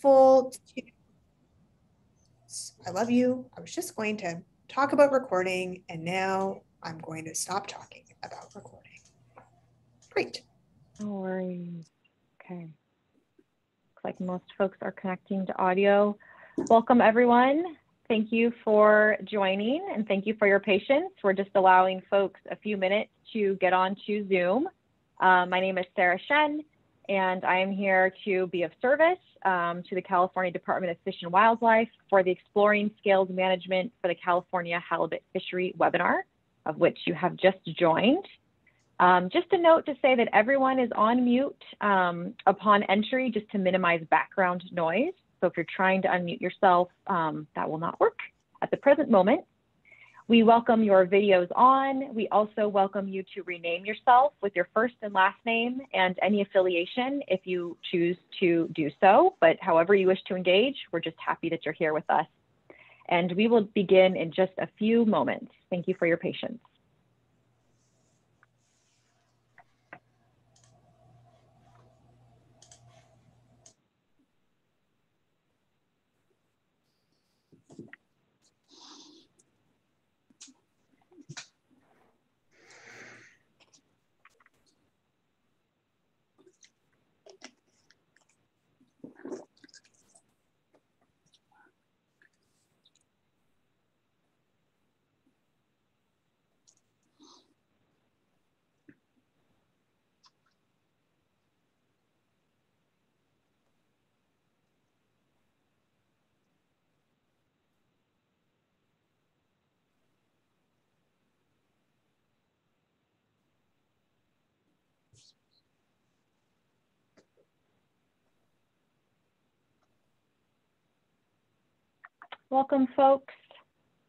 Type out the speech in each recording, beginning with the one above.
helpful to I love you. I was just going to talk about recording and now I'm going to stop talking about recording. Great. No worries. Okay. Looks like most folks are connecting to audio. Welcome everyone. Thank you for joining and thank you for your patience. We're just allowing folks a few minutes to get on to Zoom. Uh, my name is Sarah Shen and I am here to be of service um, to the California Department of Fish and Wildlife for the Exploring Scaled Management for the California Halibut Fishery webinar, of which you have just joined. Um, just a note to say that everyone is on mute um, upon entry just to minimize background noise. So if you're trying to unmute yourself, um, that will not work at the present moment. We welcome your videos on. We also welcome you to rename yourself with your first and last name and any affiliation if you choose to do so. But however you wish to engage, we're just happy that you're here with us. And we will begin in just a few moments. Thank you for your patience. Welcome, folks.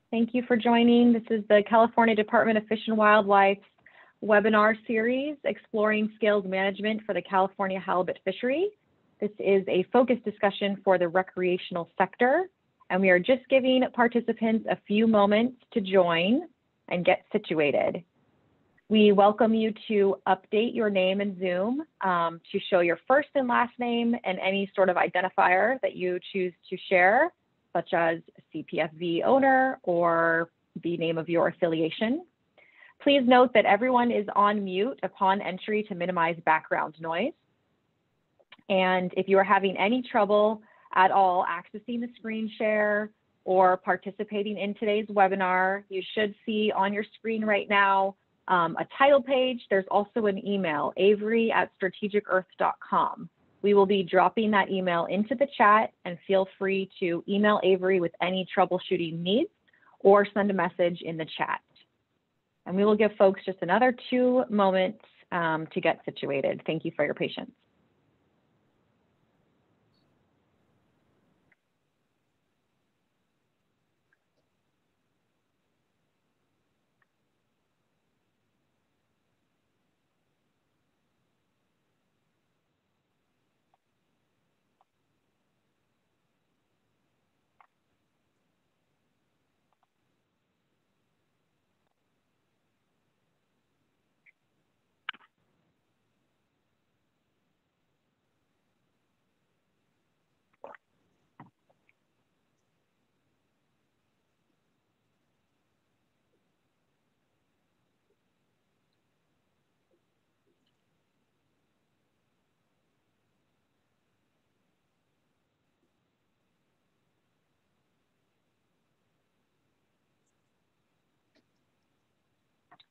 Thank you for joining. This is the California Department of Fish and Wildlife's webinar series, Exploring Scaled Management for the California Halibut Fishery. This is a focus discussion for the recreational sector, and we are just giving participants a few moments to join and get situated. We welcome you to update your name in Zoom um, to show your first and last name and any sort of identifier that you choose to share such as CPFV owner or the name of your affiliation. Please note that everyone is on mute upon entry to minimize background noise. And if you are having any trouble at all accessing the screen share or participating in today's webinar, you should see on your screen right now um, a title page. There's also an email, avery at strategicearth.com. We will be dropping that email into the chat and feel free to email Avery with any troubleshooting needs or send a message in the chat. And we will give folks just another two moments um, to get situated. Thank you for your patience.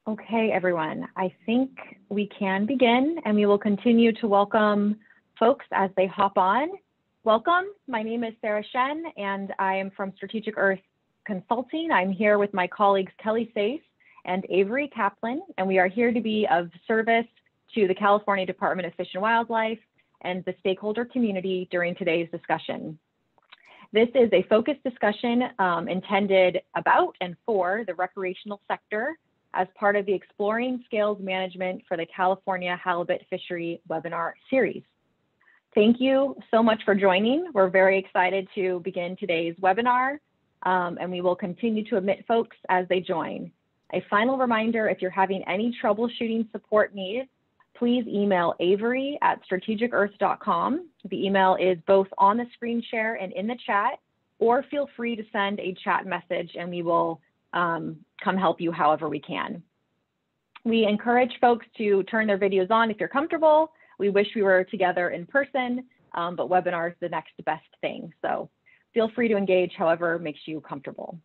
Okay, everyone, I think we can begin and we will continue to welcome folks as they hop on. Welcome, my name is Sarah Shen and I am from Strategic Earth Consulting. I'm here with my colleagues Kelly Sayce and Avery Kaplan, and we are here to be of service to the California Department of Fish and Wildlife and the stakeholder community during today's discussion. This is a focused discussion um, intended about and for the recreational sector as part of the Exploring Scaled Management for the California Halibut Fishery webinar series. Thank you so much for joining. We're very excited to begin today's webinar, um, and we will continue to admit folks as they join. A final reminder, if you're having any troubleshooting support needs, please email avery at strategicearth.com. The email is both on the screen share and in the chat, or feel free to send a chat message and we will um, come help you however we can. We encourage folks to turn their videos on if you're comfortable. We wish we were together in person, um, but webinar is the next best thing. So feel free to engage however makes you comfortable.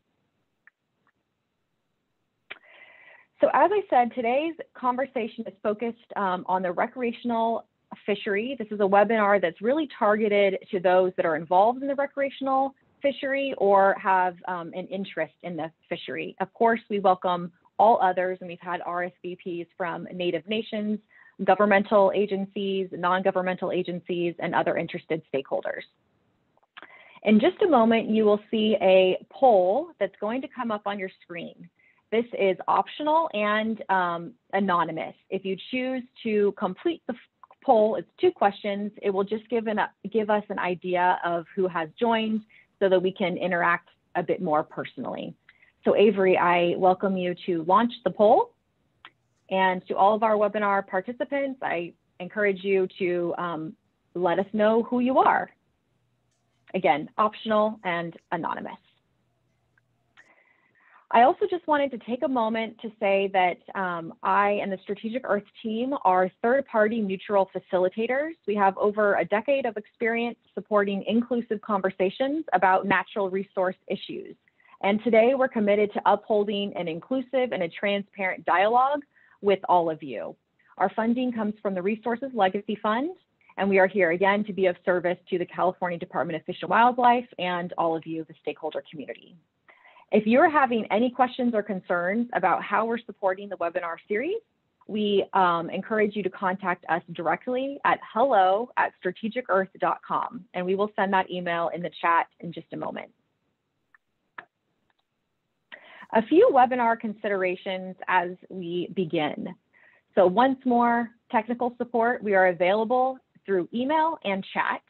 So as I said, today's conversation is focused um, on the recreational fishery. This is a webinar that's really targeted to those that are involved in the recreational fishery or have um, an interest in the fishery. Of course, we welcome all others, and we've had RSVPs from Native nations, governmental agencies, non-governmental agencies, and other interested stakeholders. In just a moment, you will see a poll that's going to come up on your screen. This is optional and um, anonymous. If you choose to complete the poll, it's two questions. It will just give, an, give us an idea of who has joined so that we can interact a bit more personally. So Avery, I welcome you to launch the poll. And to all of our webinar participants, I encourage you to um, let us know who you are. Again, optional and anonymous. I also just wanted to take a moment to say that um, I and the Strategic Earth team are third-party neutral facilitators. We have over a decade of experience supporting inclusive conversations about natural resource issues. And today we're committed to upholding an inclusive and a transparent dialogue with all of you. Our funding comes from the Resources Legacy Fund, and we are here again to be of service to the California Department of Fish and Wildlife and all of you, the stakeholder community. If you're having any questions or concerns about how we're supporting the webinar series, we um, encourage you to contact us directly at hello at strategicearth.com, and we will send that email in the chat in just a moment. A few webinar considerations as we begin. So once more, technical support, we are available through email and chat.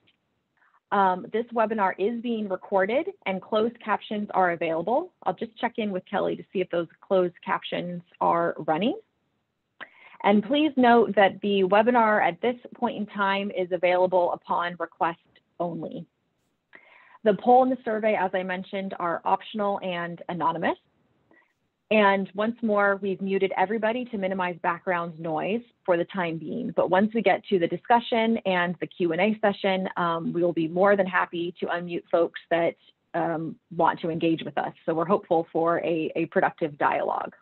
Um, this webinar is being recorded and closed captions are available. I'll just check in with Kelly to see if those closed captions are running. And please note that the webinar at this point in time is available upon request only. The poll and the survey, as I mentioned, are optional and anonymous. And once more, we've muted everybody to minimize background noise for the time being. But once we get to the discussion and the Q&A session, um, we will be more than happy to unmute folks that um, want to engage with us. So we're hopeful for a, a productive dialogue.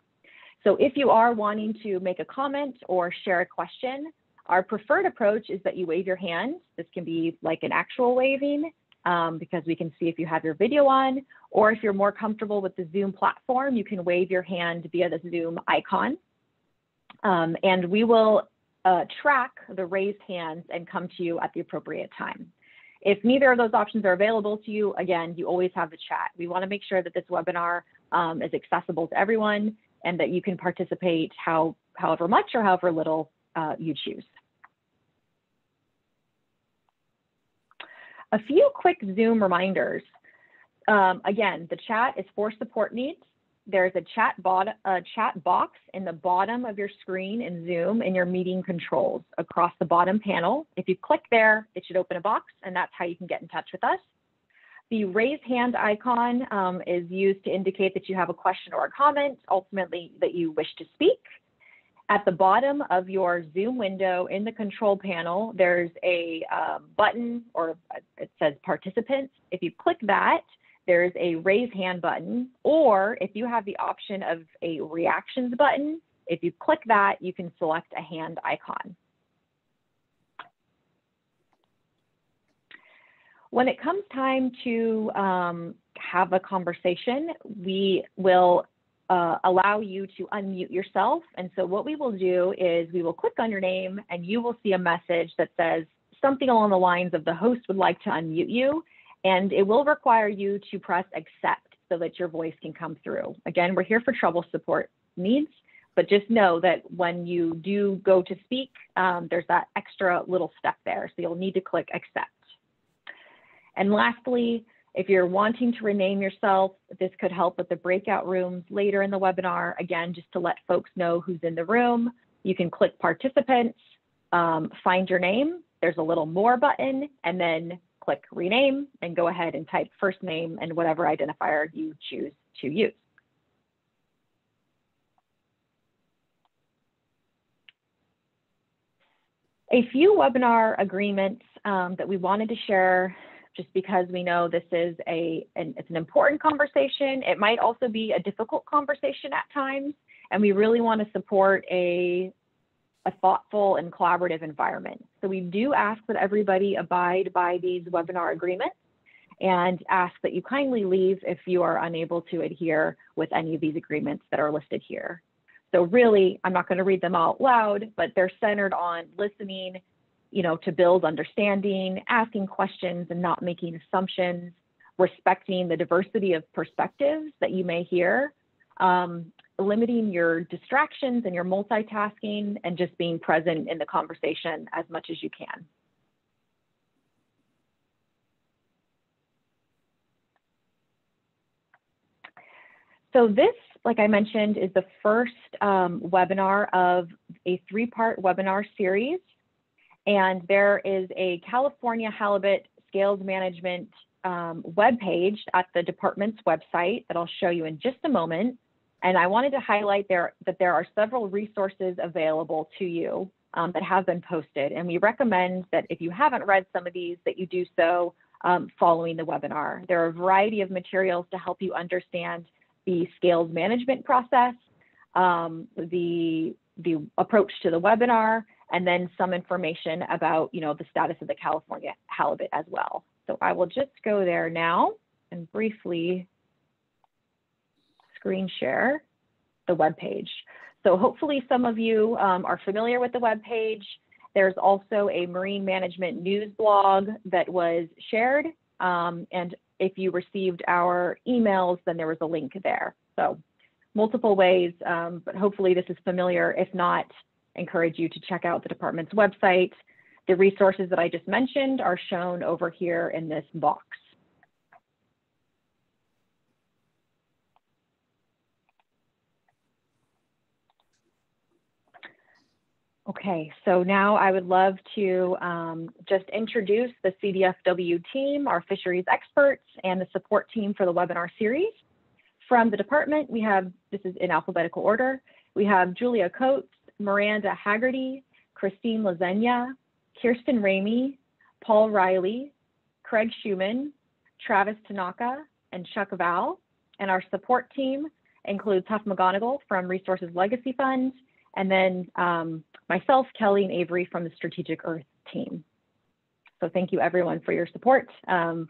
So if you are wanting to make a comment or share a question, our preferred approach is that you wave your hand. This can be like an actual waving um, because we can see if you have your video on, or if you're more comfortable with the Zoom platform, you can wave your hand via the Zoom icon. Um, and we will uh, track the raised hands and come to you at the appropriate time. If neither of those options are available to you, again, you always have the chat. We wanna make sure that this webinar um, is accessible to everyone and that you can participate how, however much or however little uh, you choose. A few quick Zoom reminders. Um, again, the chat is for support needs. There's a chat, a chat box in the bottom of your screen in Zoom in your meeting controls across the bottom panel. If you click there, it should open a box and that's how you can get in touch with us. The raise hand icon um, is used to indicate that you have a question or a comment, ultimately that you wish to speak. At the bottom of your Zoom window in the control panel, there's a uh, button or it says participants. If you click that, there's a raise hand button, or if you have the option of a reactions button, if you click that, you can select a hand icon. When it comes time to um, have a conversation, we will uh, allow you to unmute yourself. And so what we will do is we will click on your name and you will see a message that says something along the lines of the host would like to unmute you. And it will require you to press accept so that your voice can come through. Again, we're here for trouble support needs, but just know that when you do go to speak, um, there's that extra little step there. So you'll need to click accept. And lastly, if you're wanting to rename yourself, this could help with the breakout rooms later in the webinar. Again, just to let folks know who's in the room, you can click participants, um, find your name, there's a little more button, and then click rename and go ahead and type first name and whatever identifier you choose to use. A few webinar agreements um, that we wanted to share just because we know this is a an, it's an important conversation. It might also be a difficult conversation at times, and we really want to support a a thoughtful and collaborative environment. So we do ask that everybody abide by these webinar agreements and ask that you kindly leave if you are unable to adhere with any of these agreements that are listed here. So really, I'm not going to read them out loud, but they're centered on listening, you know, to build understanding, asking questions and not making assumptions, respecting the diversity of perspectives that you may hear, um, limiting your distractions and your multitasking, and just being present in the conversation as much as you can. So this, like I mentioned, is the first um, webinar of a three-part webinar series and there is a California halibut scaled management um, webpage at the department's website that I'll show you in just a moment. And I wanted to highlight there that there are several resources available to you um, that have been posted. And we recommend that if you haven't read some of these, that you do so um, following the webinar. There are a variety of materials to help you understand the scaled management process, um, the, the approach to the webinar, and then some information about, you know, the status of the California halibut as well. So I will just go there now and briefly screen share the web page. So hopefully some of you um, are familiar with the web page. There's also a marine management news blog that was shared. Um, and if you received our emails, then there was a link there. So multiple ways, um, but hopefully this is familiar. If not, encourage you to check out the department's website. The resources that I just mentioned are shown over here in this box. Okay, so now I would love to um, just introduce the CDFW team, our fisheries experts, and the support team for the webinar series. From the department, we have, this is in alphabetical order, we have Julia Coates, Miranda Haggerty, Kristine Lesyna, Kirsten Ramey, Paul Reilly, Craig Shuman, Travis Tanaka, and Chuck Val. And our support team includes Huff McGonigal from Resources Legacy Fund, and then um, myself, Kelly, and Avery from the Strategic Earth team. So thank you everyone for your support um,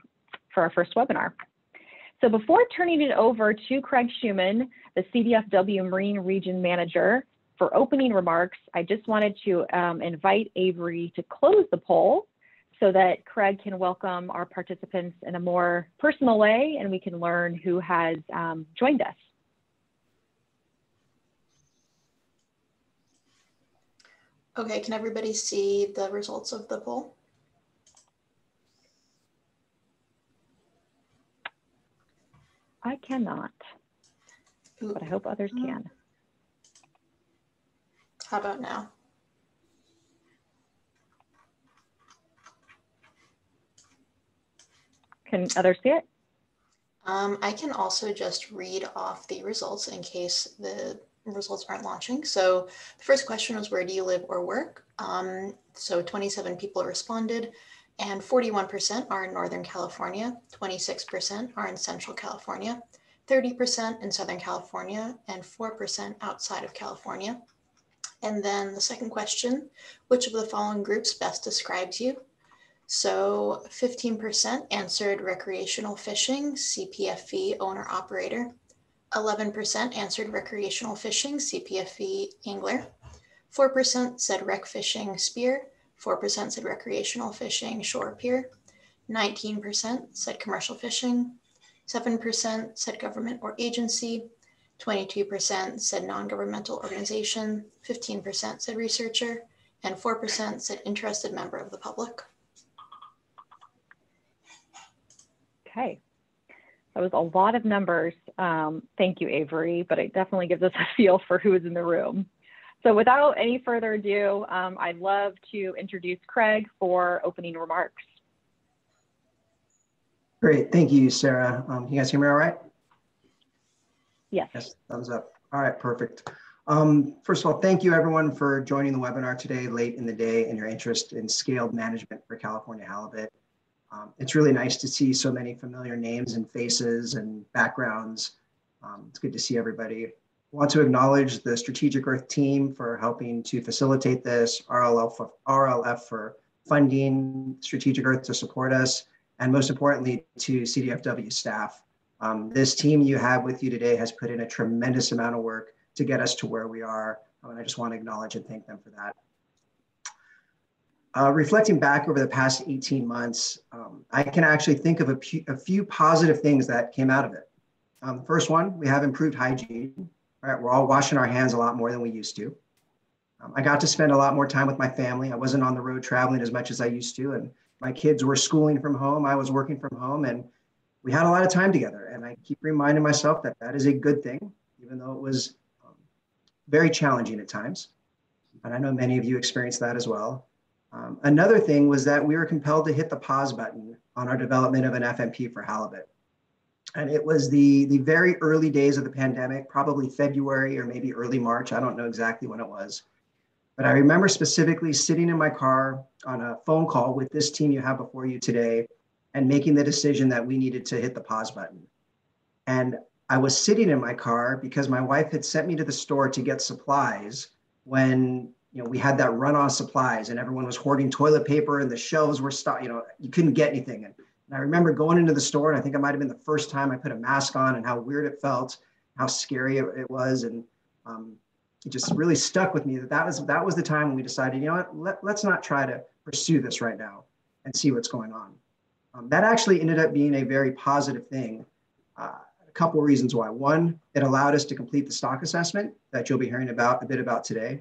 for our first webinar. So before turning it over to Craig Shuman, the CDFW Marine Region Manager, for opening remarks, I just wanted to um, invite Avery to close the poll so that Craig can welcome our participants in a more personal way and we can learn who has um, joined us. Okay, can everybody see the results of the poll? I cannot, but I hope others Mm. can. How about now? Can others see it? Um, I can also just read off the results in case the results aren't launching. So the first question was where do you live or work? Um, so 27 people responded and 41% are in Northern California, 26% are in Central California, 30% in Southern California, and 4% outside of California. And then the second question, which of the following groups best describes you? So 15% answered recreational fishing, CPFV owner operator. 11% answered recreational fishing, CPFV angler. 4% said rec fishing spear. 4% said recreational fishing shore pier. 19% said commercial fishing. 7% said government or agency. 22% said non-governmental organization, 15% said researcher, and 4% said interested member of the public. Okay. That was a lot of numbers. Um, thank you, Avery, but it definitely gives us a feel for who is in the room. So without any further ado, um, I'd love to introduce Craig for opening remarks. Great, thank you, Sarah. Um, can you guys hear me all right? Yes. Yes, thumbs up. All right, perfect. Um, first of all, thank you everyone for joining the webinar today late in the day and your interest in scaled management for California halibut. Um, it's really nice to see so many familiar names and faces and backgrounds. Um, it's good to see everybody. I want to acknowledge the Strategic Earth team for helping to facilitate this, RLF for, RLF for funding Strategic Earth to support us, and most importantly to CDFW staff. Um, this team you have with you today has put in a tremendous amount of work to get us to where we are. And I just want to acknowledge and thank them for that. Uh, reflecting back over the past 18 months, um, I can actually think of a, a, few positive things that came out of it. Um, first one, we have improved hygiene. Right, we're all washing our hands a lot more than we used to. Um, I got to spend a lot more time with my family. I wasn't on the road traveling as much as I used to, and my kids were schooling from home. I was working from home, and we had a lot of time together. And I keep reminding myself that that is a good thing, even though it was very challenging at times. And I know many of you experienced that as well. Um, another thing was that we were compelled to hit the pause button on our development of an FMP for halibut. And it was the, the very early days of the pandemic, probably February or maybe early March. I don't know exactly when it was. But I remember specifically sitting in my car on a phone call with this team you have before you today and making the decision that we needed to hit the pause button. And I was sitting in my car because my wife had sent me to the store to get supplies when you know we had that run on supplies and everyone was hoarding toilet paper and the shelves were stopped. You know, you couldn't get anything. And, and I remember going into the store and I think it might have been the first time I put a mask on and how weird it felt, how scary it, it was, and um, it just really stuck with me that that was that was the time when we decided, you know what, let, let's not try to pursue this right now and see what's going on. Um, that actually ended up being a very positive thing. Uh, couple of reasons why. One, it allowed us to complete the stock assessment that you'll be hearing about a bit about today.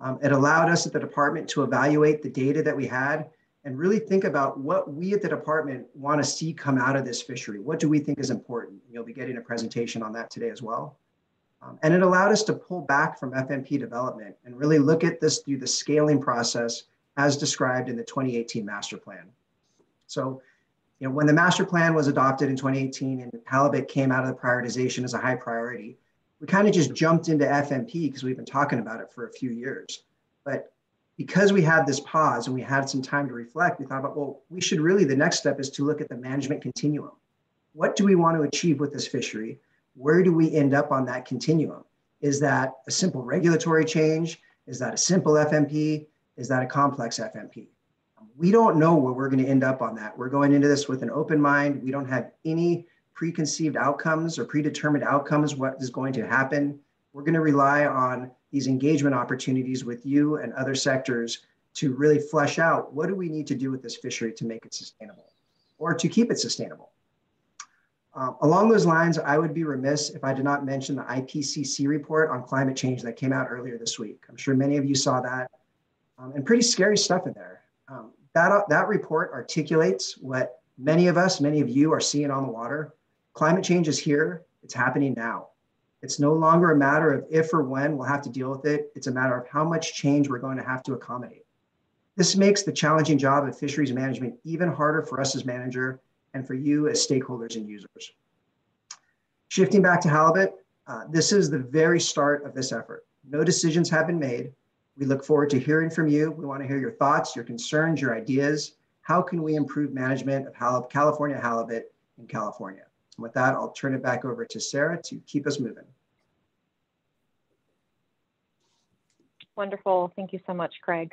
Um, it allowed us at the department to evaluate the data that we had and really think about what we at the department want to see come out of this fishery. What do we think is important? You'll be getting a presentation on that today as well. Um, and it allowed us to pull back from FMP development and really look at this through the scaling process as described in the 2018 master plan. So you know, when the master plan was adopted in 2018 and halibut came out of the prioritization as a high priority, we kind of just jumped into FMP because we've been talking about it for a few years. But because we had this pause and we had some time to reflect, we thought about, well, we should really, the next step is to look at the management continuum. What do we want to achieve with this fishery? Where do we end up on that continuum? Is that a simple regulatory change? Is that a simple FMP? Is that a complex FMP? We don't know where we're going to end up on that. We're going into this with an open mind. We don't have any preconceived outcomes or predetermined outcomes, what is going to happen. We're going to rely on these engagement opportunities with you and other sectors to really flesh out what do we need to do with this fishery to make it sustainable or to keep it sustainable. Um, along those lines, I would be remiss if I did not mention the IPCC report on climate change that came out earlier this week. I'm sure many of you saw that um, and pretty scary stuff in there. Um, that, that report articulates what many of us, many of you are seeing on the water. Climate change is here, it's happening now. It's no longer a matter of if or when we'll have to deal with it. It's a matter of how much change we're going to have to accommodate. This makes the challenging job of fisheries management even harder for us as manager and for you as stakeholders and users. Shifting back to halibut, uh, this is the very start of this effort. No decisions have been made, we look forward to hearing from you. We want to hear your thoughts, your concerns, your ideas. How can we improve management of California halibut in California? And with that, I'll turn it back over to Sarah to keep us moving. Wonderful. Thank you so much, Craig.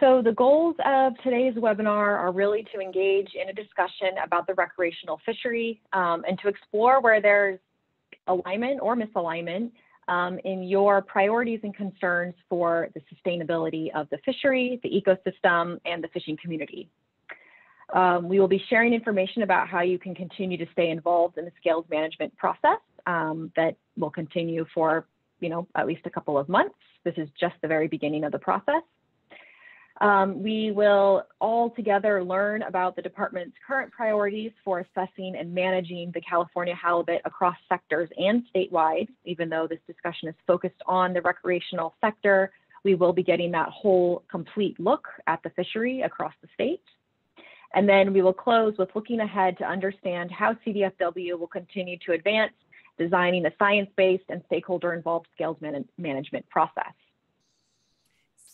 So the goals of today's webinar are really to engage in a discussion about the recreational fishery um, and to explore where there's alignment or misalignment um, in your priorities and concerns for the sustainability of the fishery, the ecosystem, and the fishing community. Um, we will be sharing information about how you can continue to stay involved in the scaled management process um, that will continue for, you know, at least a couple of months. This is just the very beginning of the process. Um, we will all together learn about the department's current priorities for assessing and managing the California halibut across sectors and statewide. Even though this discussion is focused on the recreational sector, we will be getting that whole complete look at the fishery across the state. And then we will close with looking ahead to understand how CDFW will continue to advance designing a science-based and stakeholder-involved scales man management process.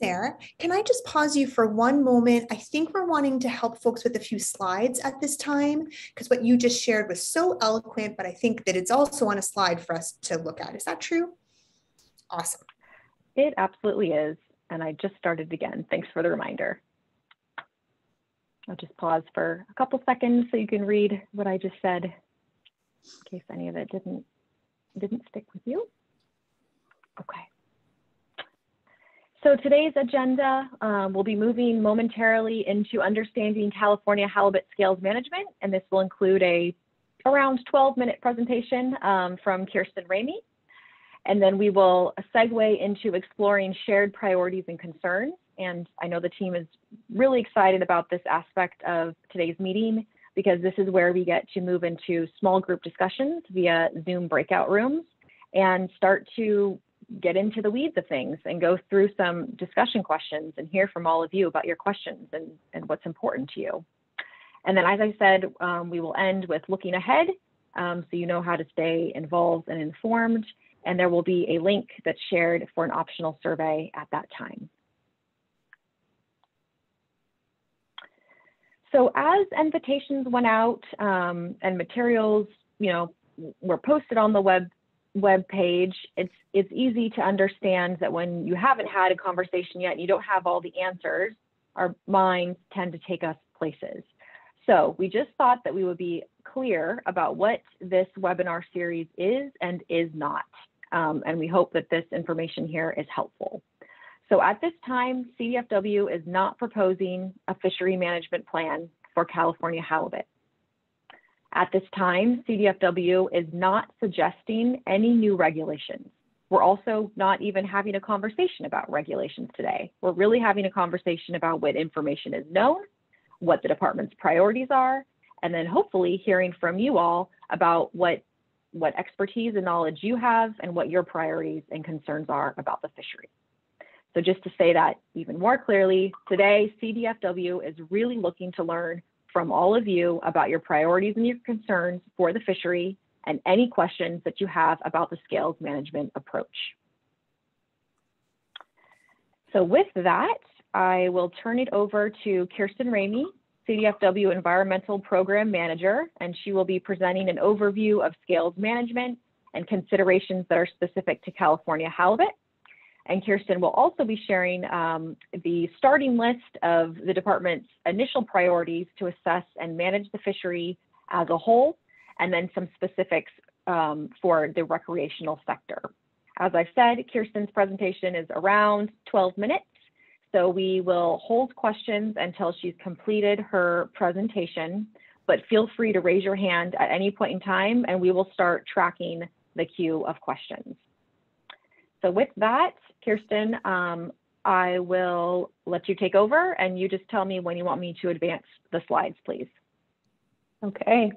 Sarah, can I just pause you for one moment? I think we're wanting to help folks with a few slides at this time because what you just shared was so eloquent, but I think that it's also on a slide for us to look at. Is that true? Awesome. It absolutely is. And I just started again. Thanks for the reminder. I'll just pause for a couple seconds so you can read what I just said in case any of it didn't didn't stick with you. Okay. So today's agenda, um, we'll be moving momentarily into understanding California halibut scaled management, and this will include a around 12 minute presentation um, from Kirsten Ramey. And then we will segue into exploring shared priorities and concerns. And I know the team is really excited about this aspect of today's meeting because this is where we get to move into small group discussions via Zoom breakout rooms and start to get into the weeds of things and go through some discussion questions and hear from all of you about your questions and, and what's important to you. And then, as I said, um, we will end with looking ahead um, so you know how to stay involved and informed. And there will be a link that's shared for an optional survey at that time. So as invitations went out um, and materials, you know, were posted on the web web page, it's it's easy to understand that when you haven't had a conversation yet and you don't have all the answers, our minds tend to take us places. So we just thought that we would be clear about what this webinar series is and is not. Um, and we hope that this information here is helpful. So at this time, CDFW is not proposing a fishery management plan for California halibut. At this time, CDFW is not suggesting any new regulations. We're also not even having a conversation about regulations today. We're really having a conversation about what information is known, what the department's priorities are, and then hopefully hearing from you all about what, what expertise and knowledge you have and what your priorities and concerns are about the fishery. So just to say that even more clearly, today CDFW is really looking to learn from all of you about your priorities and your concerns for the fishery and any questions that you have about the scaled management approach. So with that, I will turn it over to Kirsten Ramey, CDFW Environmental Program Manager, and she will be presenting an overview of scaled management and considerations that are specific to California halibut. And Kirsten will also be sharing um, the starting list of the department's initial priorities to assess and manage the fishery as a whole, and then some specifics um, for the recreational sector. As I said, Kirsten's presentation is around 12 minutes, so we will hold questions until she's completed her presentation, but feel free to raise your hand at any point in time and we will start tracking the queue of questions. So with that, Kirsten, um, I will let you take over and you just tell me when you want me to advance the slides, please. Okay,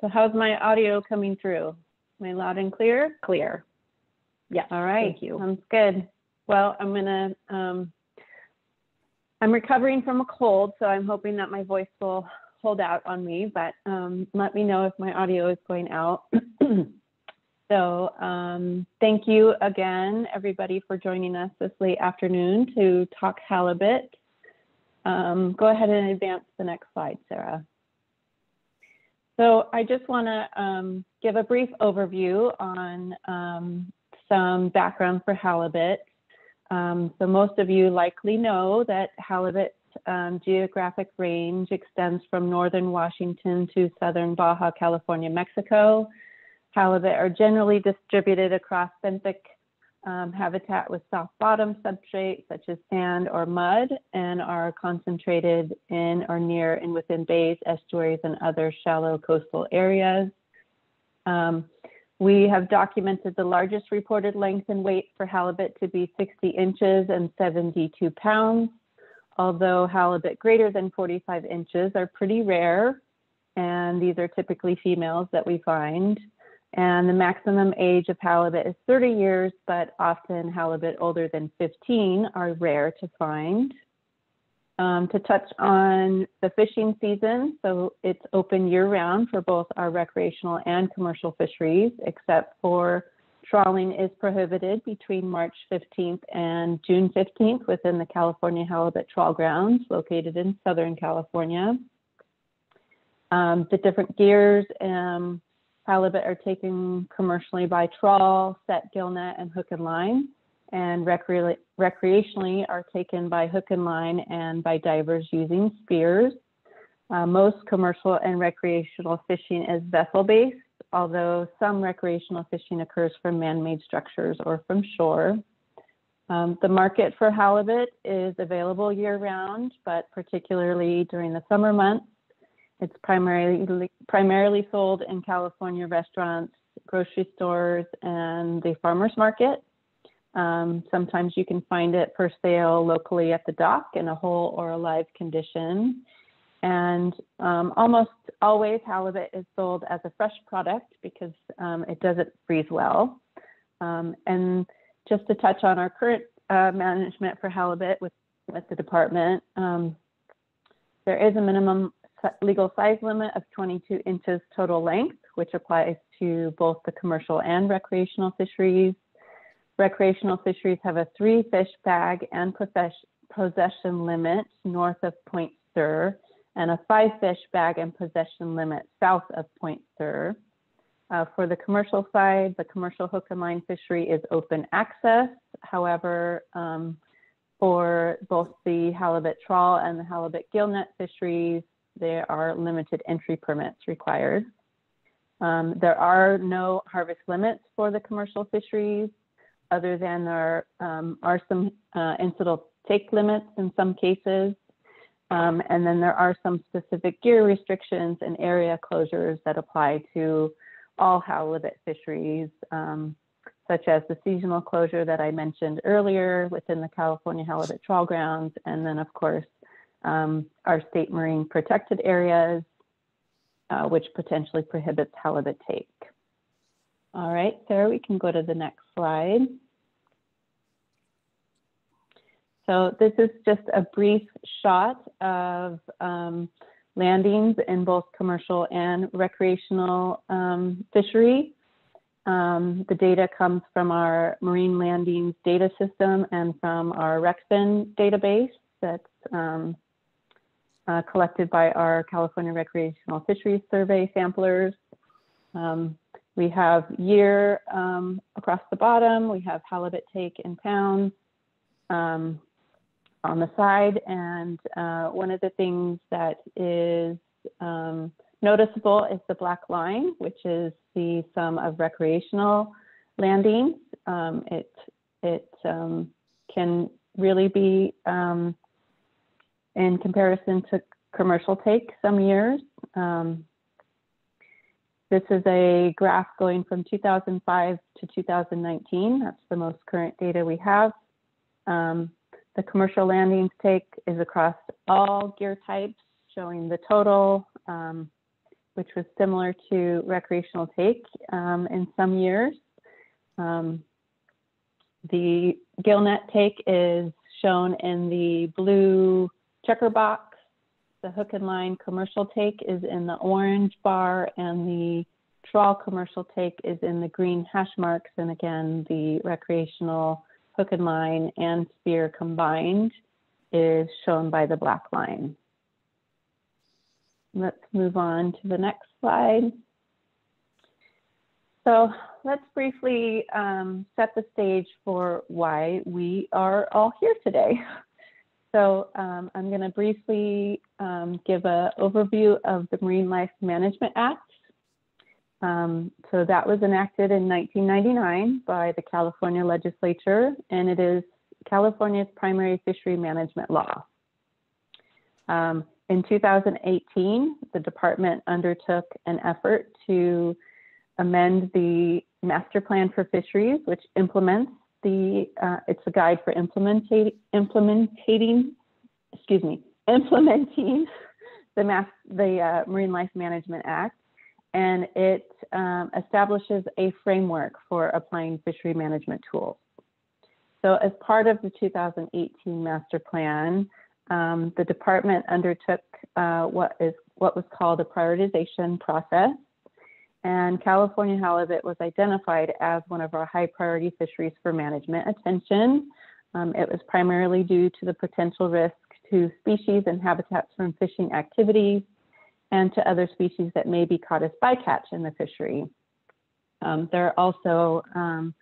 so how's my audio coming through? Am I loud and clear? Clear. Yes, All right, thank you. sounds good. Well, I'm gonna, um, I'm recovering from a cold, so I'm hoping that my voice will hold out on me, but um, let me know if my audio is going out. So um, thank you again, everybody, for joining us this late afternoon to talk halibut. Um, go ahead and advance the next slide, Sarah. So I just want to um, give a brief overview on um, some background for halibut. Um, so most of you likely know that halibut's um, geographic range extends from northern Washington to southern Baja California, Mexico, Halibut are generally distributed across benthic um, habitat with soft bottom substrate such as sand or mud and are concentrated in or near and within bays, estuaries, and other shallow coastal areas. Um, we have documented the largest reported length and weight for halibut to be 60 inches and 72 pounds, although halibut greater than 45 inches are pretty rare, and these are typically females that we find. And the maximum age of halibut is 30 years, but often halibut older than 15 are rare to find. Um, to touch on the fishing season, so it's open year round for both our recreational and commercial fisheries, except for trawling is prohibited between March 15th and June 15th within the California Halibut Trawl Grounds located in Southern California. Um, the different gears um, halibut are taken commercially by trawl, set, gill net, and hook and line, and recre recreationally are taken by hook and line and by divers using spears. Uh, most commercial and recreational fishing is vessel-based, although some recreational fishing occurs from man-made structures or from shore. Um, the market for halibut is available year-round, but particularly during the summer months, it's primarily primarily sold in California restaurants, grocery stores, and the farmers market. Um, sometimes you can find it for sale locally at the dock in a whole or a live condition. And um, almost always halibut is sold as a fresh product because um, it doesn't freeze well. Um, and just to touch on our current uh, management for halibut with, with the department, um, there is a minimum legal size limit of 22 inches total length, which applies to both the commercial and recreational fisheries. Recreational fisheries have a three fish bag and possession limit north of Point Sur and a five fish bag and possession limit south of Point Sur. Uh, for the commercial side, the commercial hook and line fishery is open access. However, um, for both the halibut trawl and the halibut gillnet fisheries, there are limited entry permits required. Um, there are no harvest limits for the commercial fisheries, other than there um, are some uh, incidental take limits in some cases. Um, and then there are some specific gear restrictions and area closures that apply to all halibut fisheries, um, such as the seasonal closure that I mentioned earlier within the California Halibut Trawl Grounds, and then of course um, our state marine protected areas, uh, which potentially prohibits halibut take. All right, Sarah, we can go to the next slide. So this is just a brief shot of um, landings in both commercial and recreational um, fishery. Um, the data comes from our marine landings data system and from our RecFin database that's um, uh, collected by our California Recreational Fisheries Survey samplers. Um, we have year um, across the bottom. We have halibut take in pounds um, on the side. And uh, one of the things that is um, noticeable is the black line, which is the sum of recreational landings. Um, it it um, can really be in comparison to commercial take some years. Um, this is a graph going from 2005 to 2019. That's the most current data we have. Um, the commercial landings take is across all gear types, showing the total, um, which was similar to recreational take um, in some years. Um, the gillnet take is shown in the blue checker box. The hook and line commercial take is in the orange bar and the trawl commercial take is in the green hash marks. And again, the recreational hook and line and spear combined is shown by the black line. Let's move on to the next slide. So let's briefly um, set the stage for why we are all here today. So um, I'm going to briefly um, give an overview of the Marine Life Management Act. Um, so that was enacted in 1999 by the California legislature, and it is California's primary fishery management law. Um, in 2018, the department undertook an effort to amend the master plan for fisheries, which implements the, uh, it's a guide for implementing, implementing excuse me, implementing the, mass, the uh, Marine Life Management Act, and it um, establishes a framework for applying fishery management tools. So as part of the 2018 master plan, um, the department undertook uh, what is what was called a prioritization process. And California halibut was identified as one of our high priority fisheries for management attention. Um, it was primarily due to the potential risk to species and habitats from fishing activities and to other species that may be caught as bycatch in the fishery. Um, there are also um,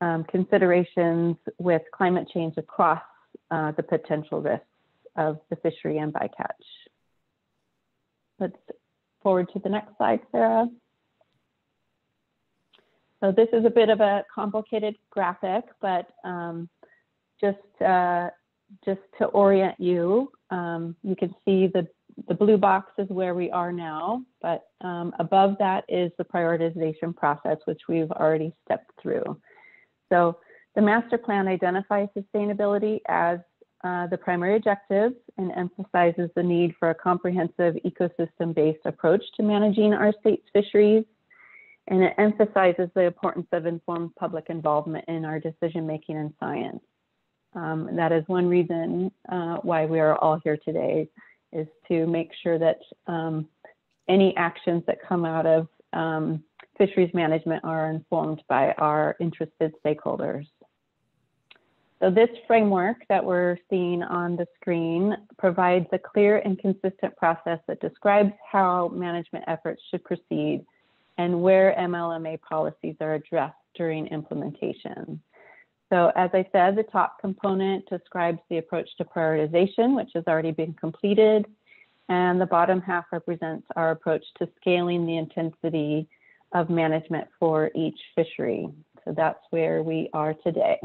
um, considerations with climate change across uh, the potential risks of the fishery and bycatch. Let's forward to the next slide, Sarah. So this is a bit of a complicated graphic, but um, just, uh, just to orient you, um, you can see the, the blue box is where we are now, but um, above that is the prioritization process, which we've already stepped through. So the master plan identifies sustainability as uh, the primary objective and emphasizes the need for a comprehensive ecosystem-based approach to managing our state's fisheries. And it emphasizes the importance of informed public involvement in our decision-making and science. Um, that is one reason uh, why we are all here today, is to make sure that um, any actions that come out of um, fisheries management are informed by our interested stakeholders. So this framework that we're seeing on the screen provides a clear and consistent process that describes how management efforts should proceed and where MLMA policies are addressed during implementation. So as I said, the top component describes the approach to prioritization, which has already been completed. And the bottom half represents our approach to scaling the intensity of management for each fishery. So that's where we are today.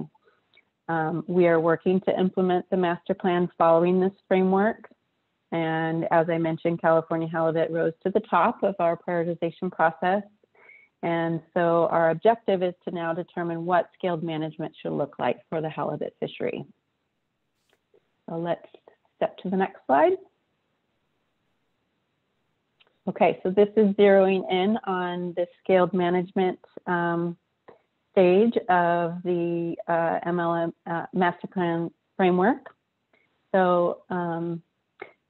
Um, we are working to implement the master plan following this framework. And as I mentioned, California halibut rose to the top of our prioritization process. And so our objective is to now determine what scaled management should look like for the halibut fishery. So let's step to the next slide. Okay, so this is zeroing in on the scaled management um, stage of the uh, MLM uh, master plan framework. So um,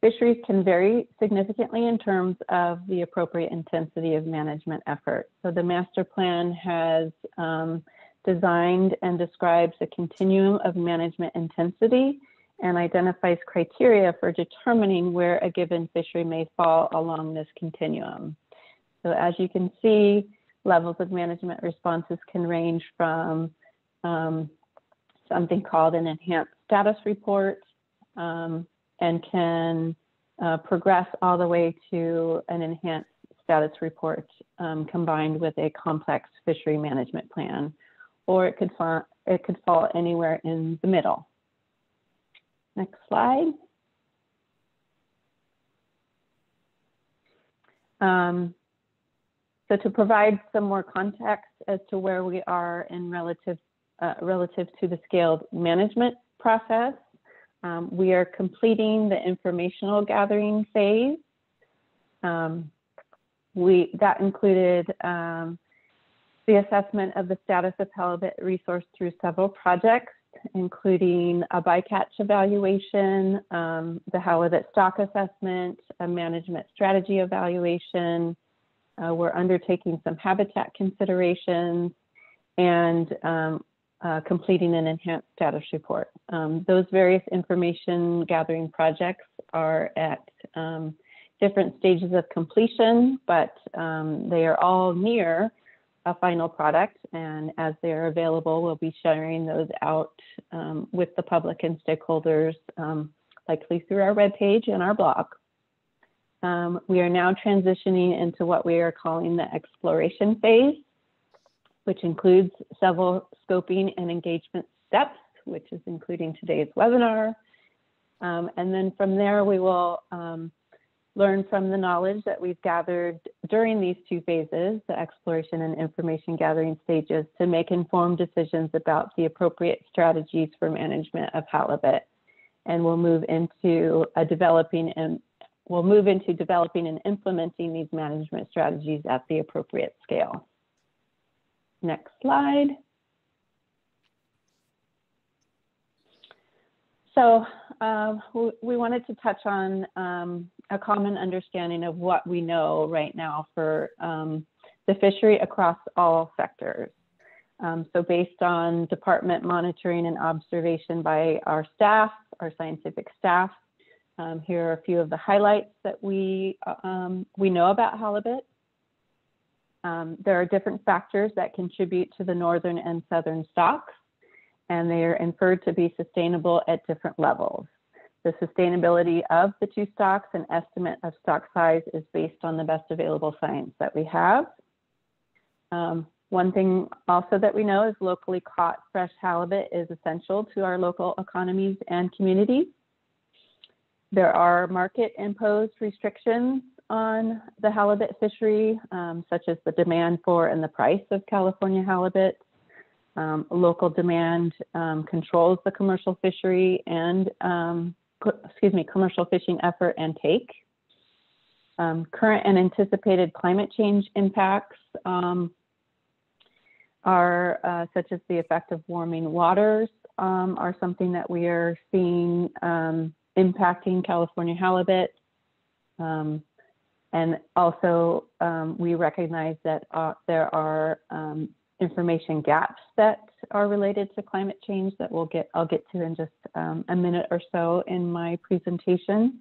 fisheries can vary significantly in terms of the appropriate intensity of management effort. So the master plan has um, designed and describes a continuum of management intensity and identifies criteria for determining where a given fishery may fall along this continuum. So as you can see, levels of management responses can range from um, something called an enhanced status report um, and can uh, progress all the way to an enhanced status report um, combined with a complex fishery management plan, or it could, fall, it could fall anywhere in the middle. Next slide. Um, so to provide some more context as to where we are in relative, uh, relative to the scaled management process, um, we are completing the informational gathering phase. Um, we, that included um, the assessment of the status of halibut resource through several projects, including a bycatch evaluation, um, the halibut stock assessment, a management strategy evaluation, uh, we're undertaking some habitat considerations and um, uh, completing an enhanced status report. Um, those various information gathering projects are at um, different stages of completion, but um, they are all near a final product. And as they are available, we'll be sharing those out um, with the public and stakeholders, um, likely through our webpage and our blog. Um, we are now transitioning into what we are calling the exploration phase, which includes several scoping and engagement steps, which is including today's webinar. Um, and then from there, we will um, learn from the knowledge that we've gathered during these two phases, the exploration and information gathering stages, to make informed decisions about the appropriate strategies for management of halibut. and we'll move into a developing and we'll move into developing and implementing these management strategies at the appropriate scale. Next slide. So uh, we wanted to touch on um, a common understanding of what we know right now for um, the fishery across all sectors. Um, so based on department monitoring and observation by our staff, our scientific staff, um, here are a few of the highlights that we, um, we know about halibut. Um, there are different factors that contribute to the northern and southern stocks, and they are inferred to be sustainable at different levels. The sustainability of the two stocks and estimate of stock size is based on the best available science that we have. Um, one thing also that we know is locally caught fresh halibut is essential to our local economies and communities. There are market imposed restrictions on the halibut fishery, um, such as the demand for and the price of California halibut. Um, local demand um, controls the commercial fishery and, um, excuse me, commercial fishing effort and take. Um, current and anticipated climate change impacts um, are uh, such as the effect of warming waters are something that we are seeing impacting California halibut. Um, and also um, we recognize that uh, there are um, information gaps that are related to climate change that we'll get, I'll get to in just um, a minute or so in my presentation.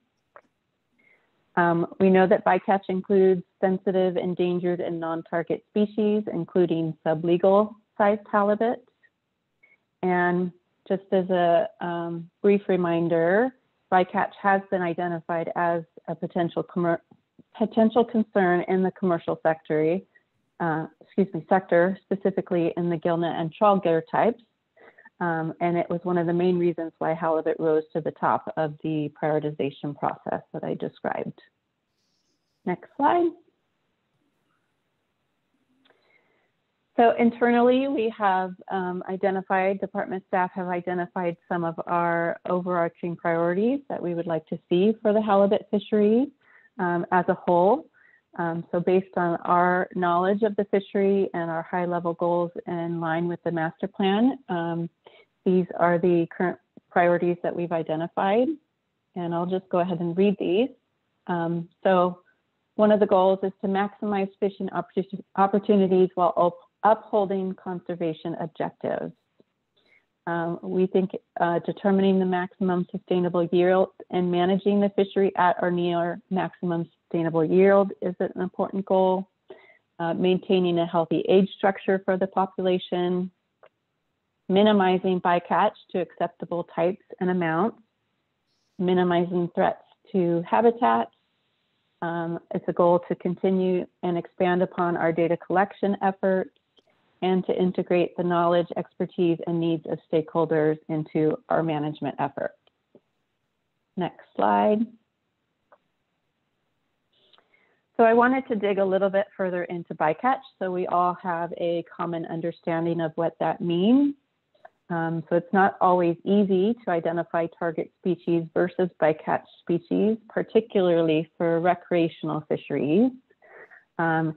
Um, we know that bycatch includes sensitive, endangered, and non-target species, including sublegal sized halibut. And just as a um, brief reminder, bycatch has been identified as a potential potential concern in the commercial sector, uh, excuse me, sector, specifically in the gillnet and trawl gear types. Um, and it was one of the main reasons why halibut rose to the top of the prioritization process that I described. Next slide. So internally, we have um, identified, department staff have identified some of our overarching priorities that we would like to see for the halibut fishery um, as a whole. Um, so based on our knowledge of the fishery and our high level goals in line with the master plan, um, these are the current priorities that we've identified. And I'll just go ahead and read these. Um, so one of the goals is to maximize fishing opportunities while upholding conservation objectives. Um, we think uh, determining the maximum sustainable yield and managing the fishery at or near maximum sustainable yield is an important goal. Uh, maintaining a healthy age structure for the population, minimizing bycatch to acceptable types and amounts, minimizing threats to habitats. Um, it's a goal to continue and expand upon our data collection efforts and to integrate the knowledge, expertise, and needs of stakeholders into our management efforts. Next slide. So I wanted to dig a little bit further into bycatch so we all have a common understanding of what that means. Um, so it's not always easy to identify target species versus bycatch species, particularly for recreational fisheries. Um,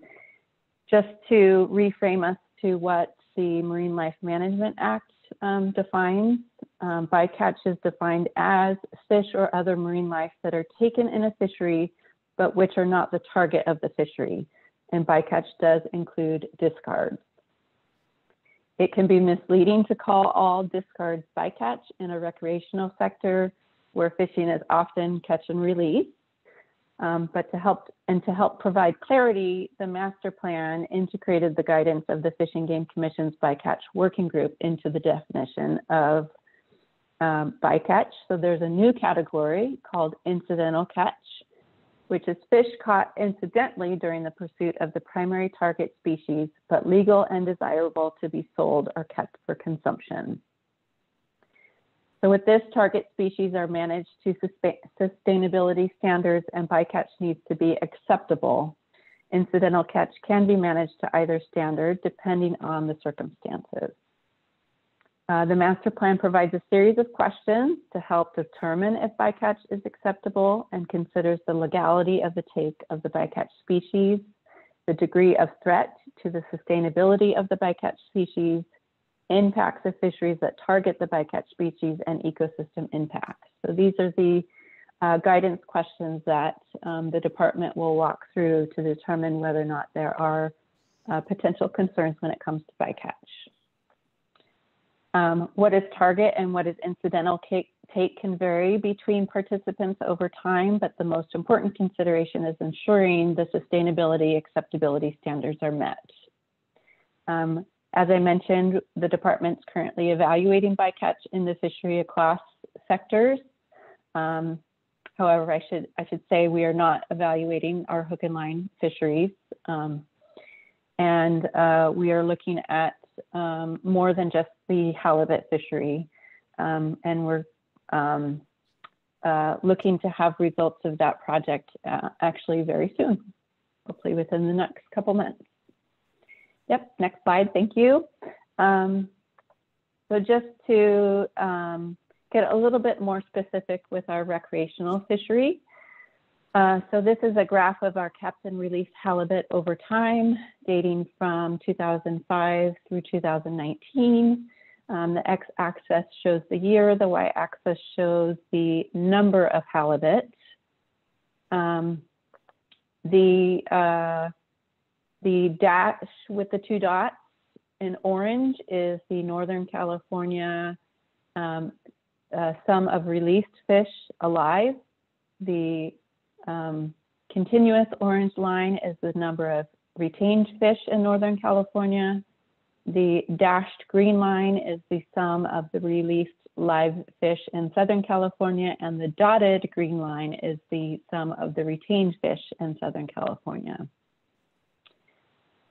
just to reframe us to what the Marine Life Management Act um, defines, um, bycatch is defined as fish or other marine life that are taken in a fishery, but which are not the target of the fishery. And bycatch does include discards. It can be misleading to call all discards bycatch in a recreational sector where fishing is often catch and release. Um, but to help and to help provide clarity, the master plan integrated the guidance of the Fish and Game Commission's bycatch working group into the definition of um, bycatch. So there's a new category called incidental catch, which is fish caught incidentally during the pursuit of the primary target species, but legal and desirable to be sold or kept for consumption. So with this, target species are managed to sustainability standards and bycatch needs to be acceptable. Incidental catch can be managed to either standard depending on the circumstances. Uh, the master plan provides a series of questions to help determine if bycatch is acceptable and considers the legality of the take of the bycatch species, the degree of threat to the sustainability of the bycatch species, impacts of fisheries that target the bycatch species, and ecosystem impacts. So these are the uh, guidance questions that um, the department will walk through to determine whether or not there are uh, potential concerns when it comes to bycatch. Um, what is target and what is incidental take, take can vary between participants over time, but the most important consideration is ensuring the sustainability acceptability standards are met. Um, as I mentioned, the department's currently evaluating bycatch in the fishery across sectors. Um, however, I should, I should say we are not evaluating our hook and line fisheries. Um, and uh, we are looking at um, more than just the halibut fishery. Um, and we're um, uh, looking to have results of that project uh, actually very soon, hopefully within the next couple months. Yep, next slide, thank you. Um, so just to um, get a little bit more specific with our recreational fishery, uh, so this is a graph of our kept and released halibut over time, dating from 2005 through 2019. Um, the x-axis shows the year, the y-axis shows the number of halibut. Um, the, uh, the dash with the two dots in orange is the Northern California um, uh, sum of released fish alive. The um, continuous orange line is the number of retained fish in Northern California. The dashed green line is the sum of the released live fish in Southern California, and the dotted green line is the sum of the retained fish in Southern California.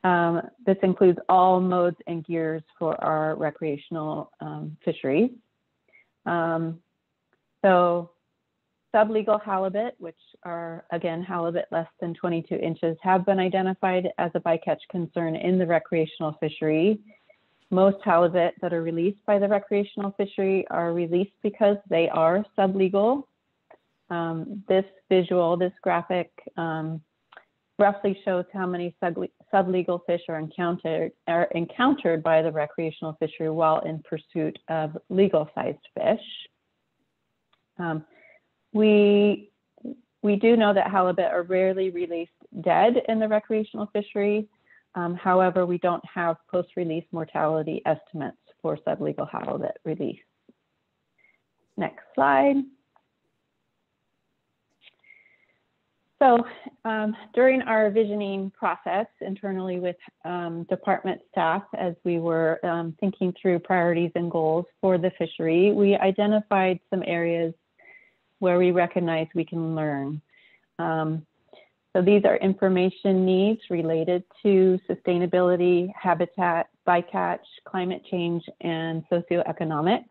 Um, this includes all modes and gears for our recreational um, fisheries. Um, so sublegal halibut, which are again halibut less than 22 inches, have been identified as a bycatch concern in the recreational fishery. Most halibut that are released by the recreational fishery are released because they are sublegal. Um, this visual, this graphic, um, roughly shows how many sublegal fish are encountered, are encountered by the recreational fishery while in pursuit of legal sized fish. Um, we, we do know that halibut are rarely released dead in the recreational fishery. Um, however, we don't have post-release mortality estimates for sublegal halibut release. Next slide. So um, during our visioning process internally with um, department staff, as we were um, thinking through priorities and goals for the fishery, we identified some areas where we recognize we can learn. Um, so these are information needs related to sustainability, habitat, bycatch, climate change, and socioeconomics.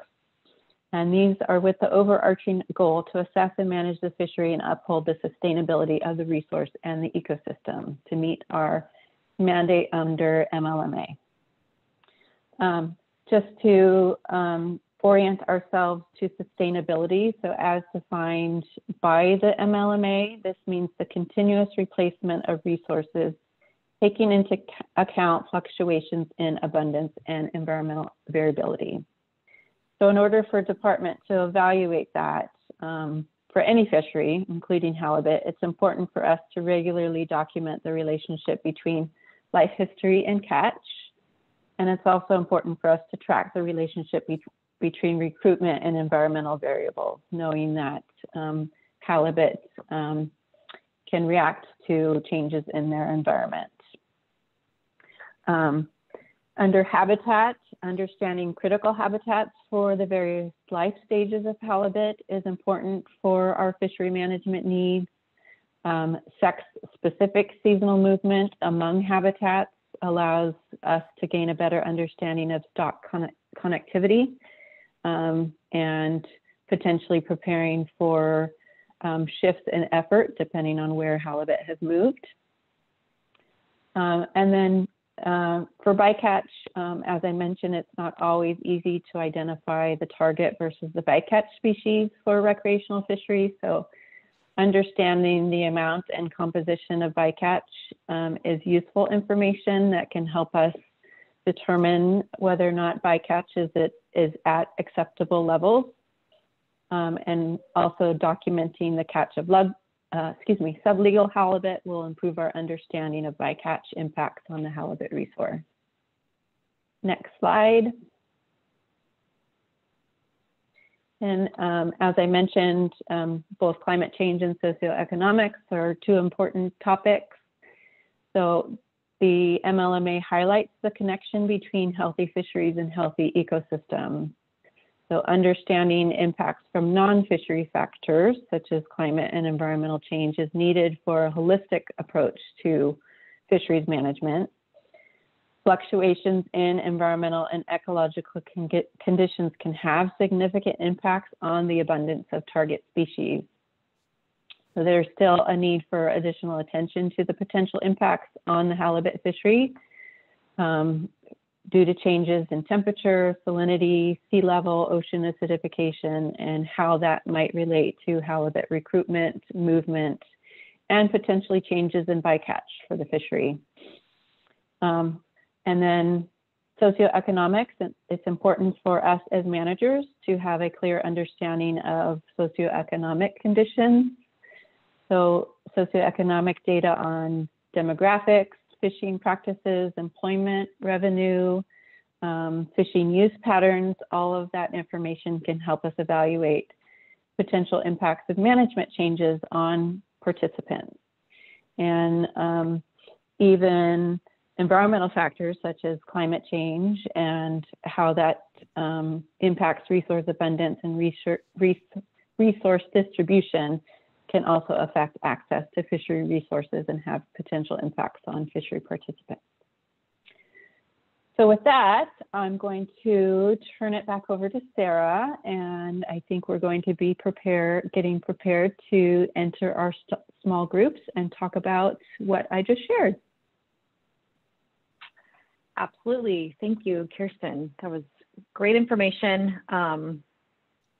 And these are with the overarching goal to assess and manage the fishery and uphold the sustainability of the resource and the ecosystem to meet our mandate under MLMA. Um, just to um, orient ourselves to sustainability. So as defined by the MLMA, this means the continuous replacement of resources, taking into account fluctuations in abundance and environmental variability. So in order for a department to evaluate that um, for any fishery, including halibut, it's important for us to regularly document the relationship between life history and catch. And it's also important for us to track the relationship be between recruitment and environmental variables, knowing that um, halibut um, can react to changes in their environment. Um, under habitat, understanding critical habitats for the various life stages of halibut is important for our fishery management needs. Um, sex-specific seasonal movement among habitats allows us to gain a better understanding of stock con connectivity um, and potentially preparing for um, shifts in effort depending on where halibut has moved. Um, and then uh, for bycatch, um, as I mentioned, it's not always easy to identify the target versus the bycatch species for recreational fisheries. So understanding the amount and composition of bycatch um, is useful information that can help us determine whether or not bycatch is, it, is at acceptable levels. Um, and also documenting the catch of uh, excuse me, sublegal halibut will improve our understanding of bycatch impacts on the halibut resource. Next slide. And um, as I mentioned, um, both climate change and socioeconomics are two important topics. So the MLMA highlights the connection between healthy fisheries and healthy ecosystems. So understanding impacts from non-fishery factors such as climate and environmental change is needed for a holistic approach to fisheries management. Fluctuations in environmental and ecological con conditions can have significant impacts on the abundance of target species. So there's still a need for additional attention to the potential impacts on the halibut fishery. Um, due to changes in temperature, salinity, sea level, ocean acidification, and how that might relate to halibut recruitment, movement, and potentially changes in bycatch for the fishery. Um, and then socioeconomics, it's important for us as managers to have a clear understanding of socioeconomic conditions. So socioeconomic data on demographics, fishing practices, employment, revenue, um, fishing use patterns, all of that information can help us evaluate potential impacts of management changes on participants. And um, even environmental factors such as climate change and how that um, impacts resource abundance and resource distribution can also affect access to fishery resources and have potential impacts on fishery participants. So with that, I'm going to turn it back over to Sarah, and I think we're going to be prepared, getting prepared to enter our small groups and talk about what I just shared. Absolutely. Thank you, Kirsten. That was great information, um,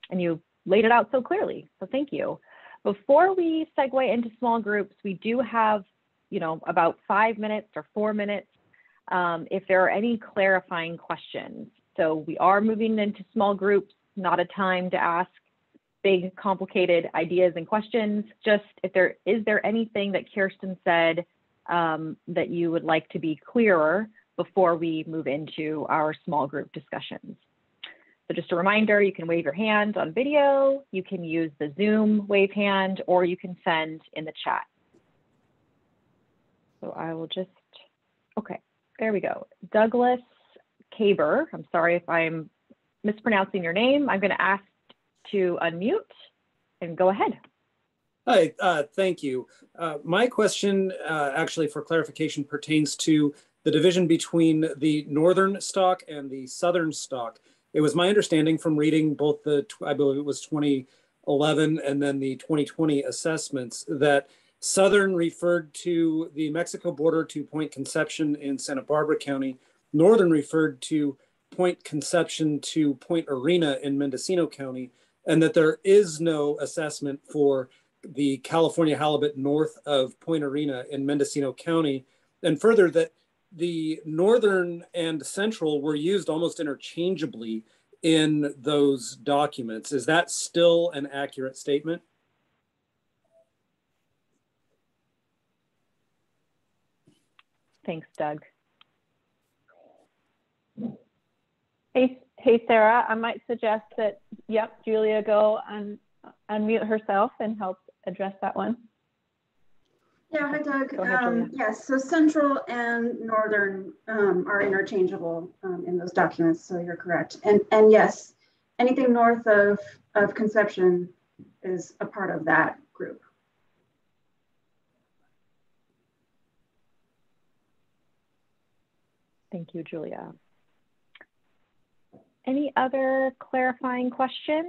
and you laid it out so clearly. So thank you. Before we segue into small groups, we do have, you know, about five minutes or four minutes um, if there are any clarifying questions. So we are moving into small groups, not a time to ask big, complicated ideas and questions. Just if there is there anything that Kirsten said um, that you would like to be clearer before we move into our small group discussions. So just a reminder, you can wave your hand on video, you can use the Zoom wave hand, or you can send in the chat. So I will just, okay, there we go. Douglas Caber, I'm sorry if I'm mispronouncing your name. I'm gonna ask to unmute and go ahead. Hi, uh, thank you. Uh, my question uh, actually for clarification pertains to the division between the northern stock and the southern stock it was my understanding from reading both the, I believe it was 2011 and then the 2020 assessments that Southern referred to the Mexico border to Point Conception in Santa Barbara County. Northern referred to Point Conception to Point Arena in Mendocino County, and that there is no assessment for the California halibut north of Point Arena in Mendocino County. And further, that the northern and central were used almost interchangeably in those documents. Is that still an accurate statement? Thanks, Doug. Hey, hey, Sarah, I might suggest that, yep, Julia go and unmute herself and help address that one. Yeah, hi Doug. Ahead, um, yes, so central and northern um, are interchangeable um, in those documents, so you're correct. And and yes, anything north of, of Conception is a part of that group. Thank you, Julia. Any other clarifying questions?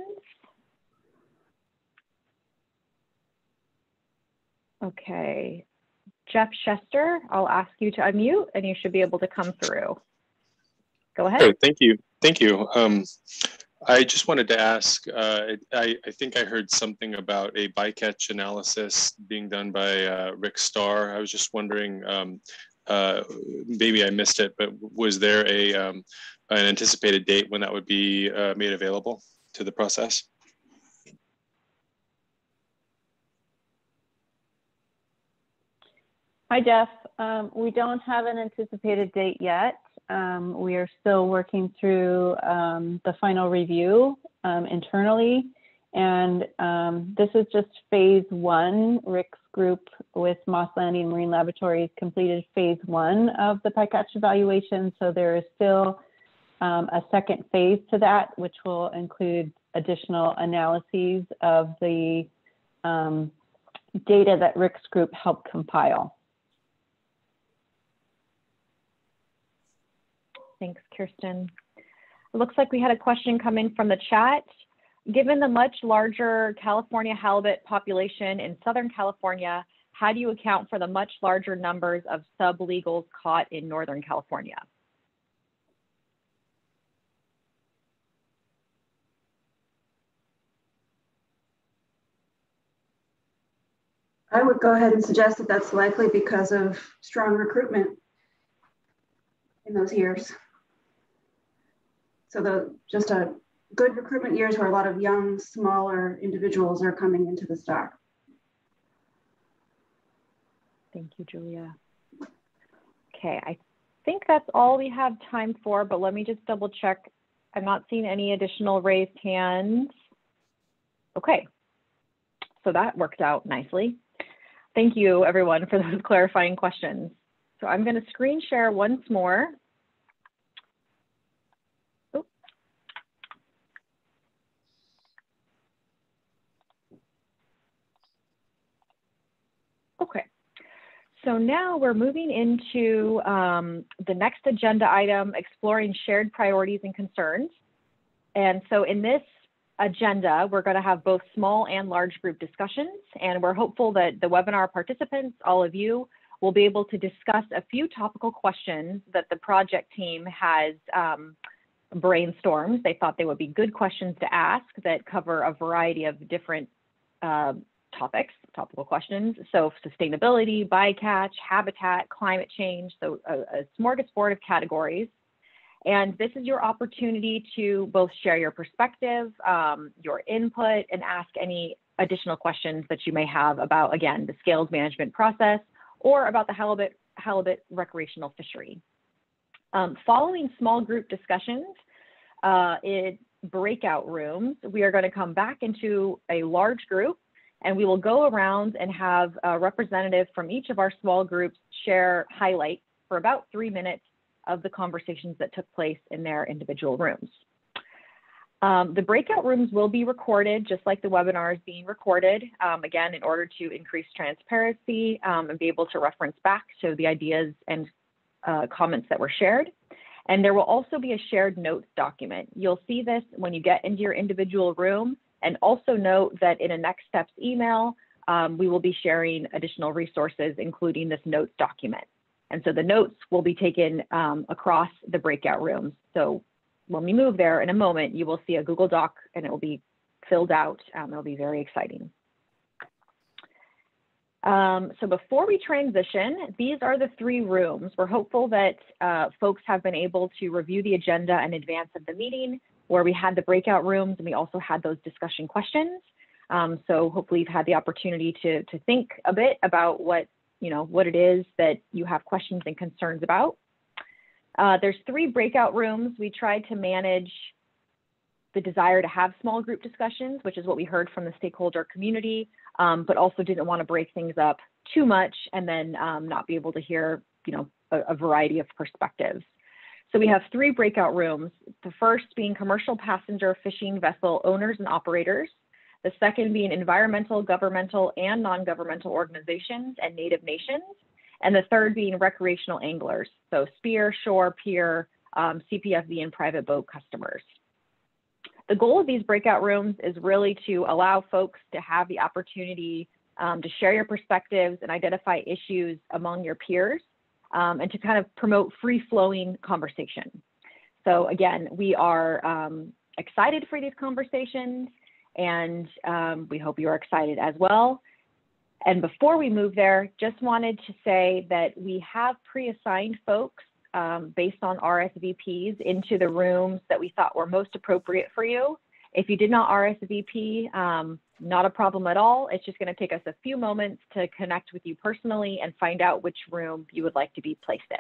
Okay. Jeff Shester, I'll ask you to unmute and you should be able to come through. Go ahead. Okay, thank you. Thank you. Um, I just wanted to ask, uh, I, I, think I heard something about a bycatch analysis being done by uh, Rick Starr. I was just wondering, um, uh, maybe I missed it, but was there a um, an anticipated date when that would be uh, made available to the process? Hi, Jeff. Um, we don't have an anticipated date yet. Um, we are still working through um, the final review um, internally. And um, this is just phase one. Rick's group with Moss Landing Marine Laboratories completed phase one of the bycatch evaluation. So there is still um, a second phase to that, which will include additional analyses of the data that Rick's group helped compile. Thanks, Kirsten. It looks like we had a question come in from the chat. Given the much larger California halibut population in Southern California, how do you account for the much larger numbers of sublegals caught in Northern California? I would go ahead and suggest that that's likely because of strong recruitment in those years. So the just a good recruitment years where a lot of young, smaller individuals are coming into the stock. Thank you, Julia. Okay, I think that's all we have time for, but let me just double check. I'm not seeing any additional raised hands. Okay, so that worked out nicely. Thank you everyone for those clarifying questions. So I'm gonna screen share once more. Okay. So now we're moving into um, the next agenda item, exploring shared priorities and concerns. And so in this agenda, we're going to have both small and large group discussions. And we're hopeful that the webinar participants, all of you, will be able to discuss a few topical questions that the project team has um, brainstormed. They thought they would be good questions to ask that cover a variety of different uh, topics, topical questions. So sustainability, bycatch, habitat, climate change, so a, a smorgasbord of categories. And this is your opportunity to both share your perspective, um, your input, and ask any additional questions that you may have about, again, the scales management process or about the halibut, halibut recreational fishery. Um, following small group discussions uh, in breakout rooms, we are going to come back into a large group and we will go around and have a representative from each of our small groups share highlights for about three minutes of the conversations that took place in their individual rooms. Um, the breakout rooms will be recorded just like the webinar is being recorded, um, again, in order to increase transparency um, and be able to reference back to the ideas and uh, comments that were shared. And there will also be a shared notes document. You'll see this when you get into your individual room and also note that in a next steps email, um, we will be sharing additional resources, including this notes document. And so the notes will be taken um, across the breakout rooms. So when we move there in a moment, you will see a Google Doc and it will be filled out. Um, it'll be very exciting. Um, so before we transition, these are the three rooms. We're hopeful that uh, folks have been able to review the agenda in advance of the meeting where we had the breakout rooms and we also had those discussion questions. Um, so hopefully you've had the opportunity to, to think a bit about what, you know, what it is that you have questions and concerns about. Uh, there's three breakout rooms. We tried to manage the desire to have small group discussions, which is what we heard from the stakeholder community, um, but also didn't want to break things up too much and then um, not be able to hear, you know, a, a variety of perspectives. So we have three breakout rooms, the first being commercial passenger fishing vessel owners and operators, the second being environmental, governmental, and non-governmental organizations and native nations, and the third being recreational anglers, so spear, shore, pier, um, CPFV, and private boat customers. The goal of these breakout rooms is really to allow folks to have the opportunity um, to share your perspectives and identify issues among your peers, um, and to kind of promote free flowing conversation. So again, we are um, excited for these conversations and um, we hope you're excited as well. And before we move there, just wanted to say that we have pre-assigned folks um, based on RSVPs into the rooms that we thought were most appropriate for you. If you did not RSVP, um, not a problem at all. It's just going to take us a few moments to connect with you personally and find out which room you would like to be placed in.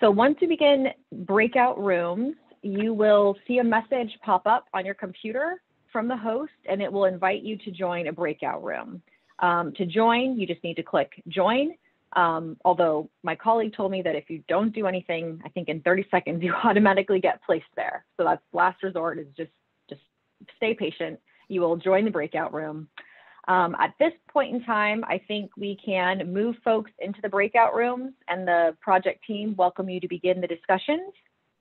So once you begin breakout rooms, you will see a message pop up on your computer from the host and it will invite you to join a breakout room. Um, to join, you just need to click join. Um, although my colleague told me that if you don't do anything, I think in 30 seconds, you automatically get placed there. So that's last resort is just, just stay patient. You will join the breakout room. Um, at this point in time, I think we can move folks into the breakout rooms and the project team welcome you to begin the discussions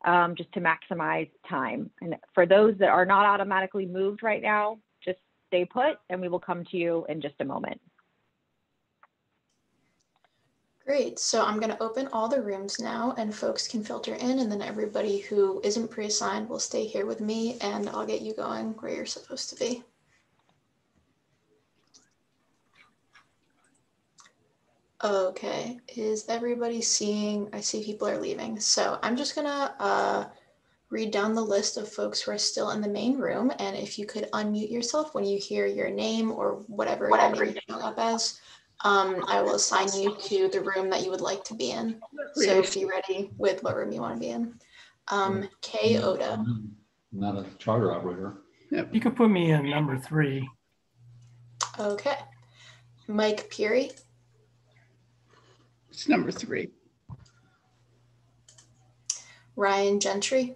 um, just to maximize time. And for those that are not automatically moved right now, just stay put and we will come to you in just a moment. Great, so I'm gonna open all the rooms now and folks can filter in and then everybody who isn't pre-assigned will stay here with me and I'll get you going where you're supposed to be. Okay, is everybody seeing? I see people are leaving. So I'm just gonna uh, read down the list of folks who are still in the main room. And if you could unmute yourself when you hear your name or whatever, whatever you show up as, um, I will assign you to the room that you would like to be in. So be ready with what room you want to be in. Um, Kay Oda. Not a charter operator. Yep. You could put me in number three. Okay. Mike Peary. It's number three. Ryan Gentry.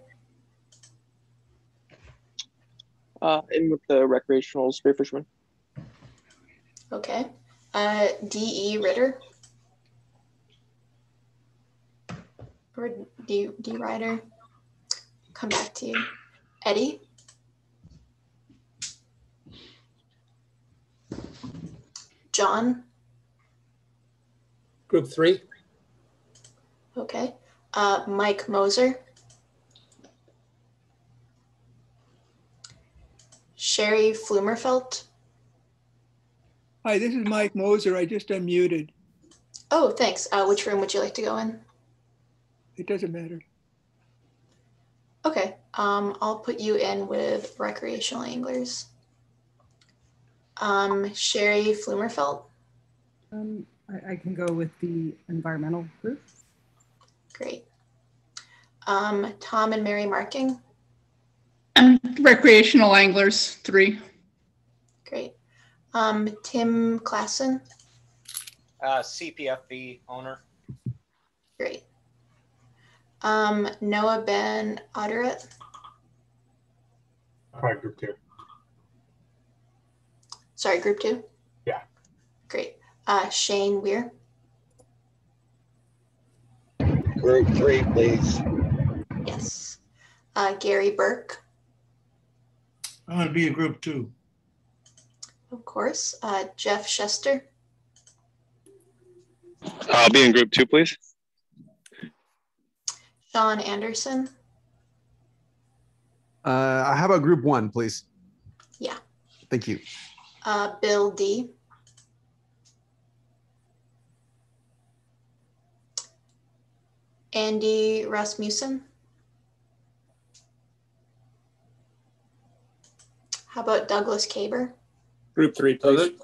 Uh, in with the recreational spearfisherman. Okay. Uh, D.E. Ritter. Or D. D. Ryder. Come back to you. Eddie. John. Group three. Okay. Uh, Mike Moser. Sherry Flumerfelt. Hi, this is Mike Moser. I just unmuted. Oh, thanks. Uh, which room would you like to go in? It doesn't matter. Okay. Um, I'll put you in with recreational anglers. Um, Sherry Flumerfelt. Um, I, I can go with the environmental group. Great. Um, Tom and Mary Marking. And recreational anglers, three. Great. Um, Tim Klassen. Uh, CPFV owner. Great. Um, Noah Ben Otteret. Hi, group two. Sorry, group two? Yeah. Great. Uh, Shane Weir. Group three, please. Yes. Uh, Gary Burke. I'm going to be a group two. Of course. Uh, Jeff Shester. I'll be in group two, please. Sean Anderson. Uh, I have a group one, please. Yeah. Thank you. Uh, Bill D. Andy Rasmussen. How about Douglas Caber? Group three, Uh, please.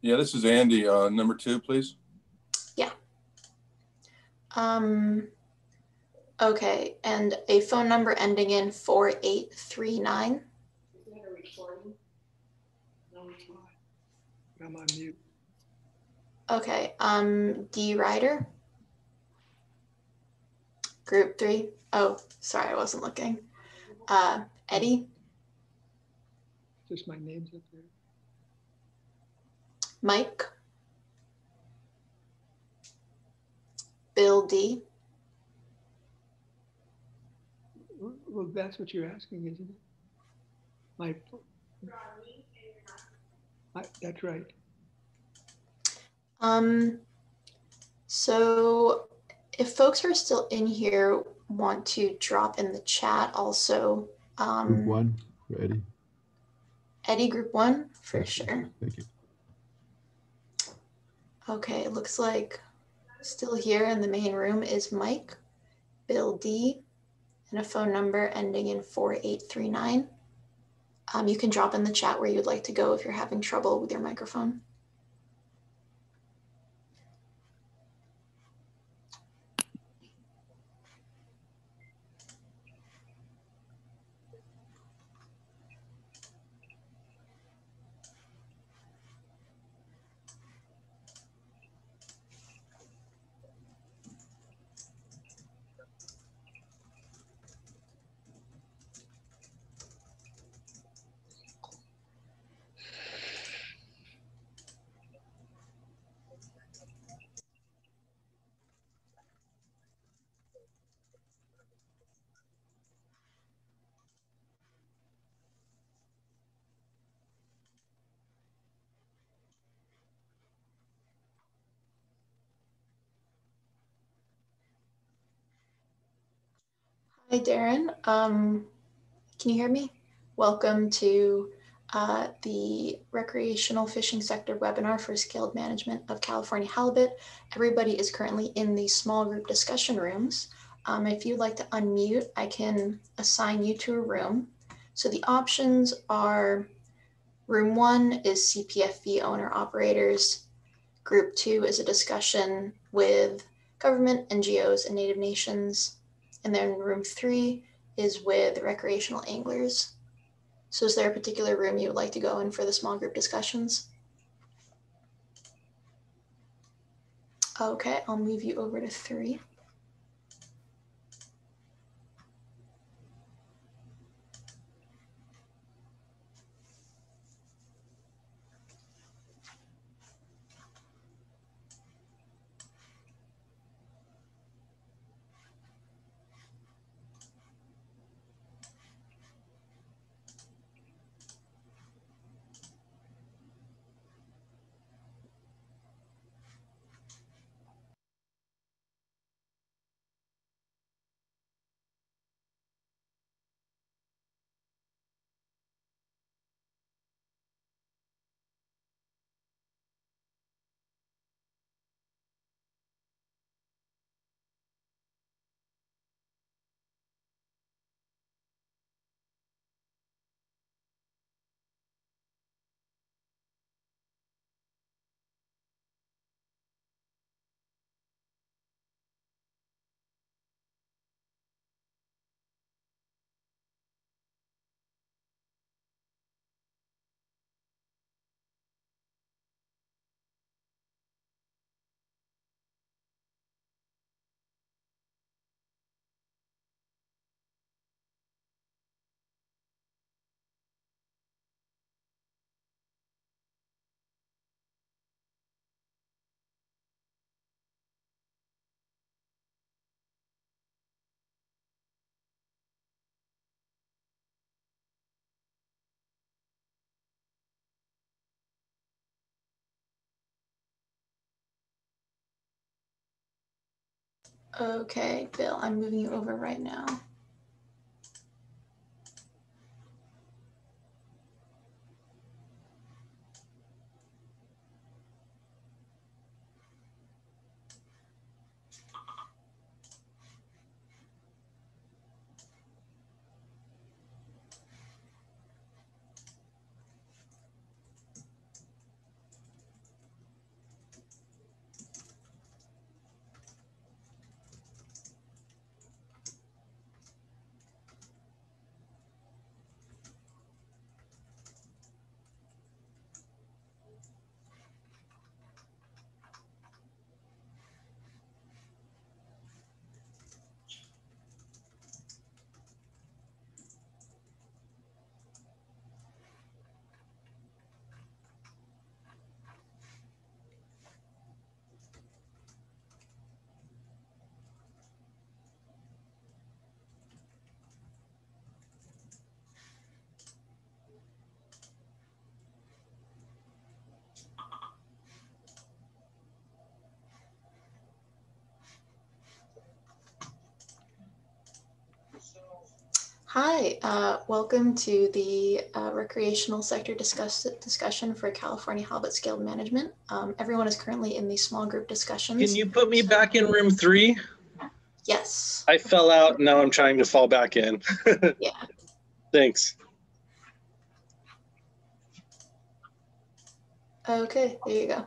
Yeah, this is Andy. Uh, number two, please. Yeah. Um, okay, and a phone number ending in 4839. I'm on mute. Okay, um, D Ryder. Group three. Oh, sorry, I wasn't looking. Uh, Eddie, Just my name's up there. Mike, Bill D, Well, that's what you're asking, isn't it? My, I- That's right. Um, so if folks are still in here, want to drop in the chat also. Group Um, one, ready? Eddie Group One for sure. Thank you. Okay, it looks like still here in the main room is Mike, Bill D, and a phone number ending in 4839. Um, you can drop in the chat where you'd like to go if you're having trouble with your microphone. Hi, Darren. Um, can you hear me? Welcome to uh, the recreational fishing sector webinar for scaled management of California halibut. Everybody is currently in the small group discussion rooms. Um, if you'd like to unmute, I can assign you to a room. So the options are room one is CPFV owner operators. Group two is a discussion with government, NGOs, and Native nations. And then room three is with recreational anglers. So is there a particular room you would like to go in for the small group discussions? Okay, I'll move you over to three. Okay, Bill, I'm moving you over right now. Hi, uh, welcome to the uh, recreational sector discuss discussion for California Halibut Scaled Management. Um, everyone is currently in the small group discussions. Can you put me back in room three? Yes. I fell out. Now I'm trying to fall back in. yeah. Thanks. Okay, there you go.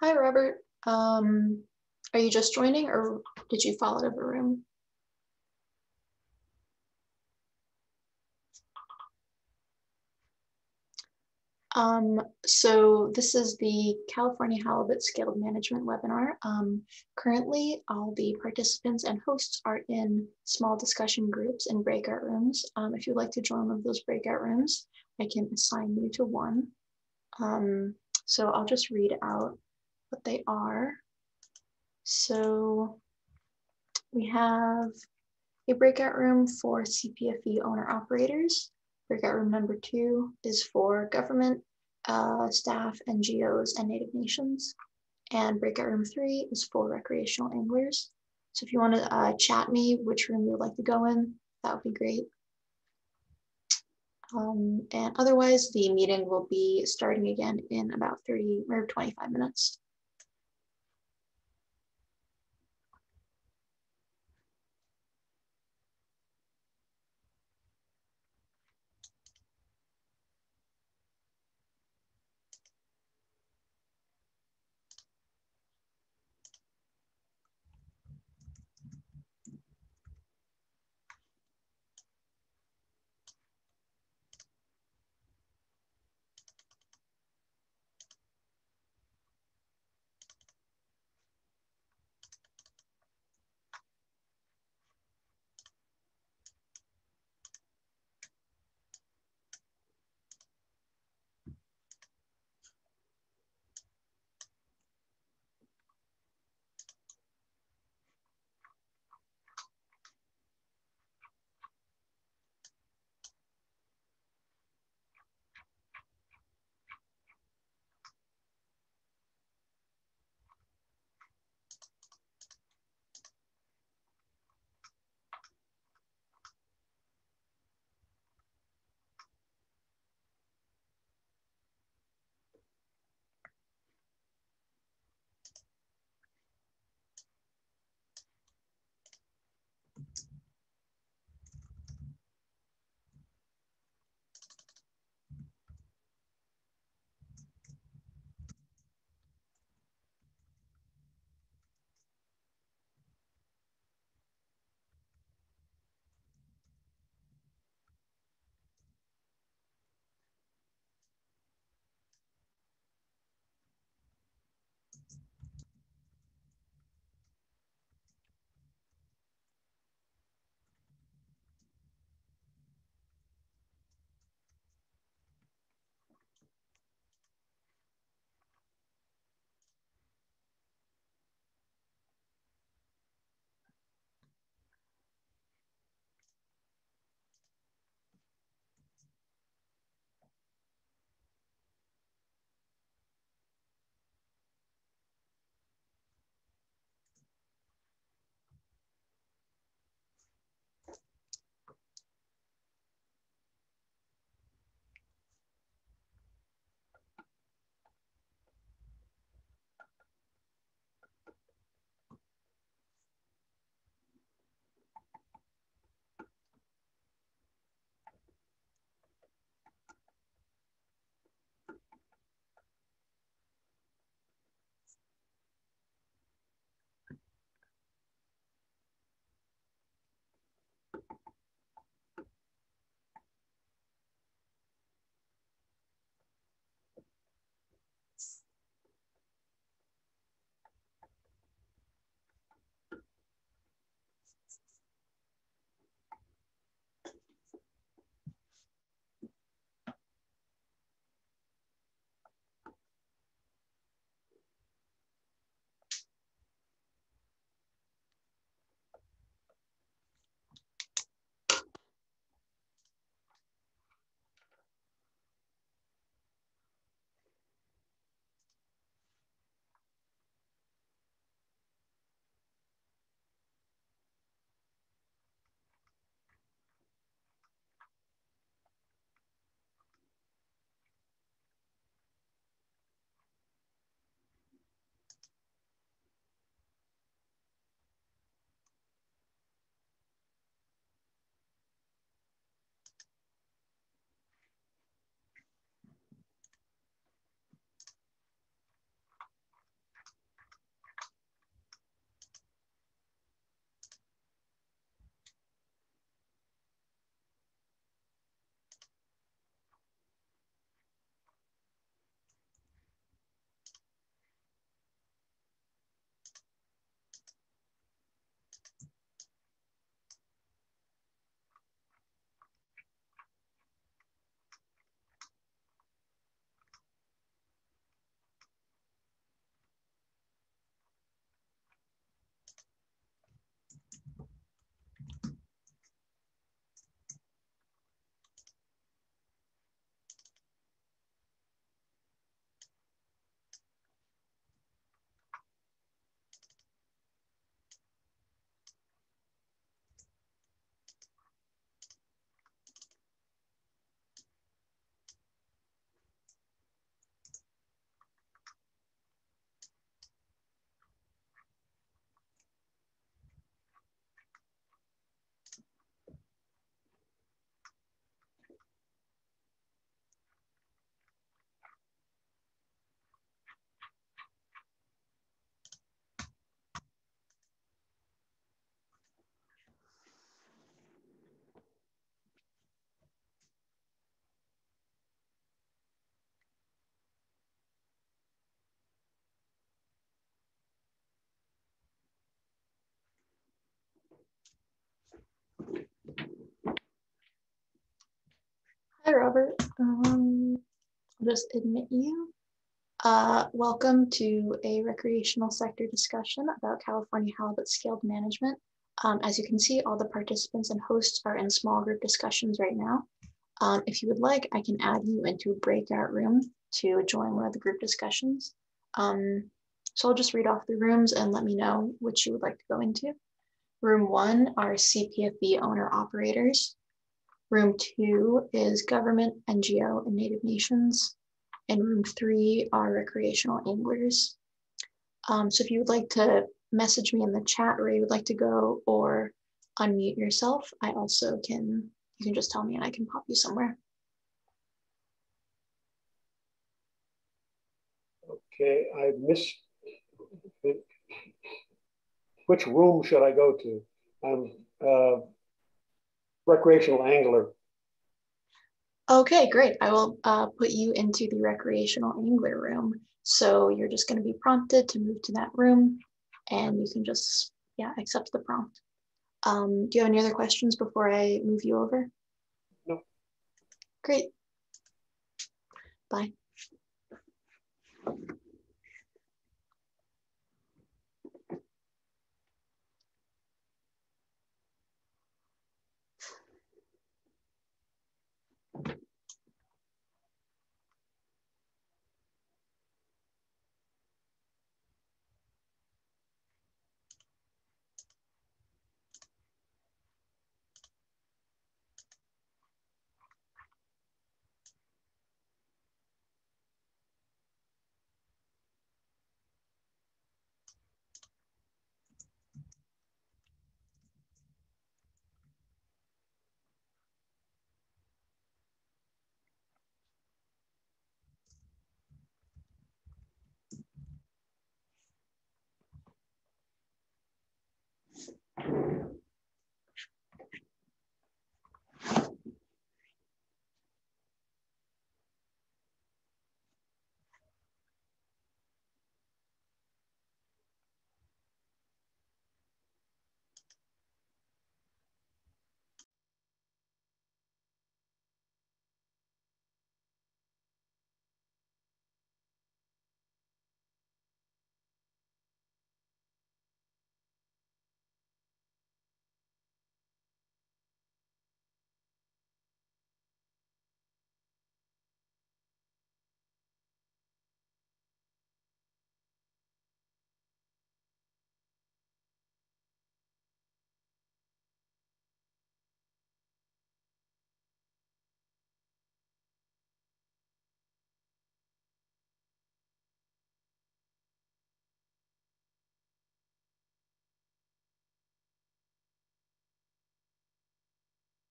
Hi, Robert. Um, are you just joining or did you fall out of a room? Um, so this is the California Halibut Scaled Management webinar. Um, currently, all the participants and hosts are in small discussion groups and breakout rooms. Um, if you'd like to join one of those breakout rooms, I can assign you to one. Um, so I'll just read out they are. So we have a breakout room for CPFV owner operators. Breakout room number two is for government, uh, staff, NGOs, and Native Nations. And breakout room three is for recreational anglers. So if you want to uh, chat me which room you would like to go in, that would be great. Um, and otherwise, the meeting will be starting again in about 30 or 25 minutes. Robert. Um, I'll just admit you. Uh, welcome to a recreational sector discussion about California halibut scaled management. Um, as you can see, all the participants and hosts are in small group discussions right now. Um, if you would like, I can add you into a breakout room to join one of the group discussions. Um, so I'll just read off the rooms and let me know which you would like to go into. Room one are CPFV owner operators. Room two is government, NGO, and Native Nations. And room three are recreational anglers. Um, so if you would like to message me in the chat where you would like to go or unmute yourself, I also can, you can just tell me and I can pop you somewhere. Okay, I missed. Which room should I go to? I'm uh, recreational angler. Okay, great. I will uh, put you into the recreational angler room. So you're just going to be prompted to move to that room and you can just, yeah, accept the prompt. Um, do you have any other questions before I move you over? No. Great. Bye.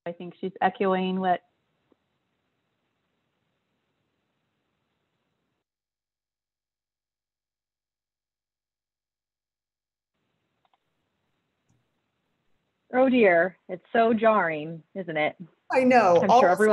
I think she's echoing what Oh dear, it's so jarring, isn't it? I know. I'm All sure everyone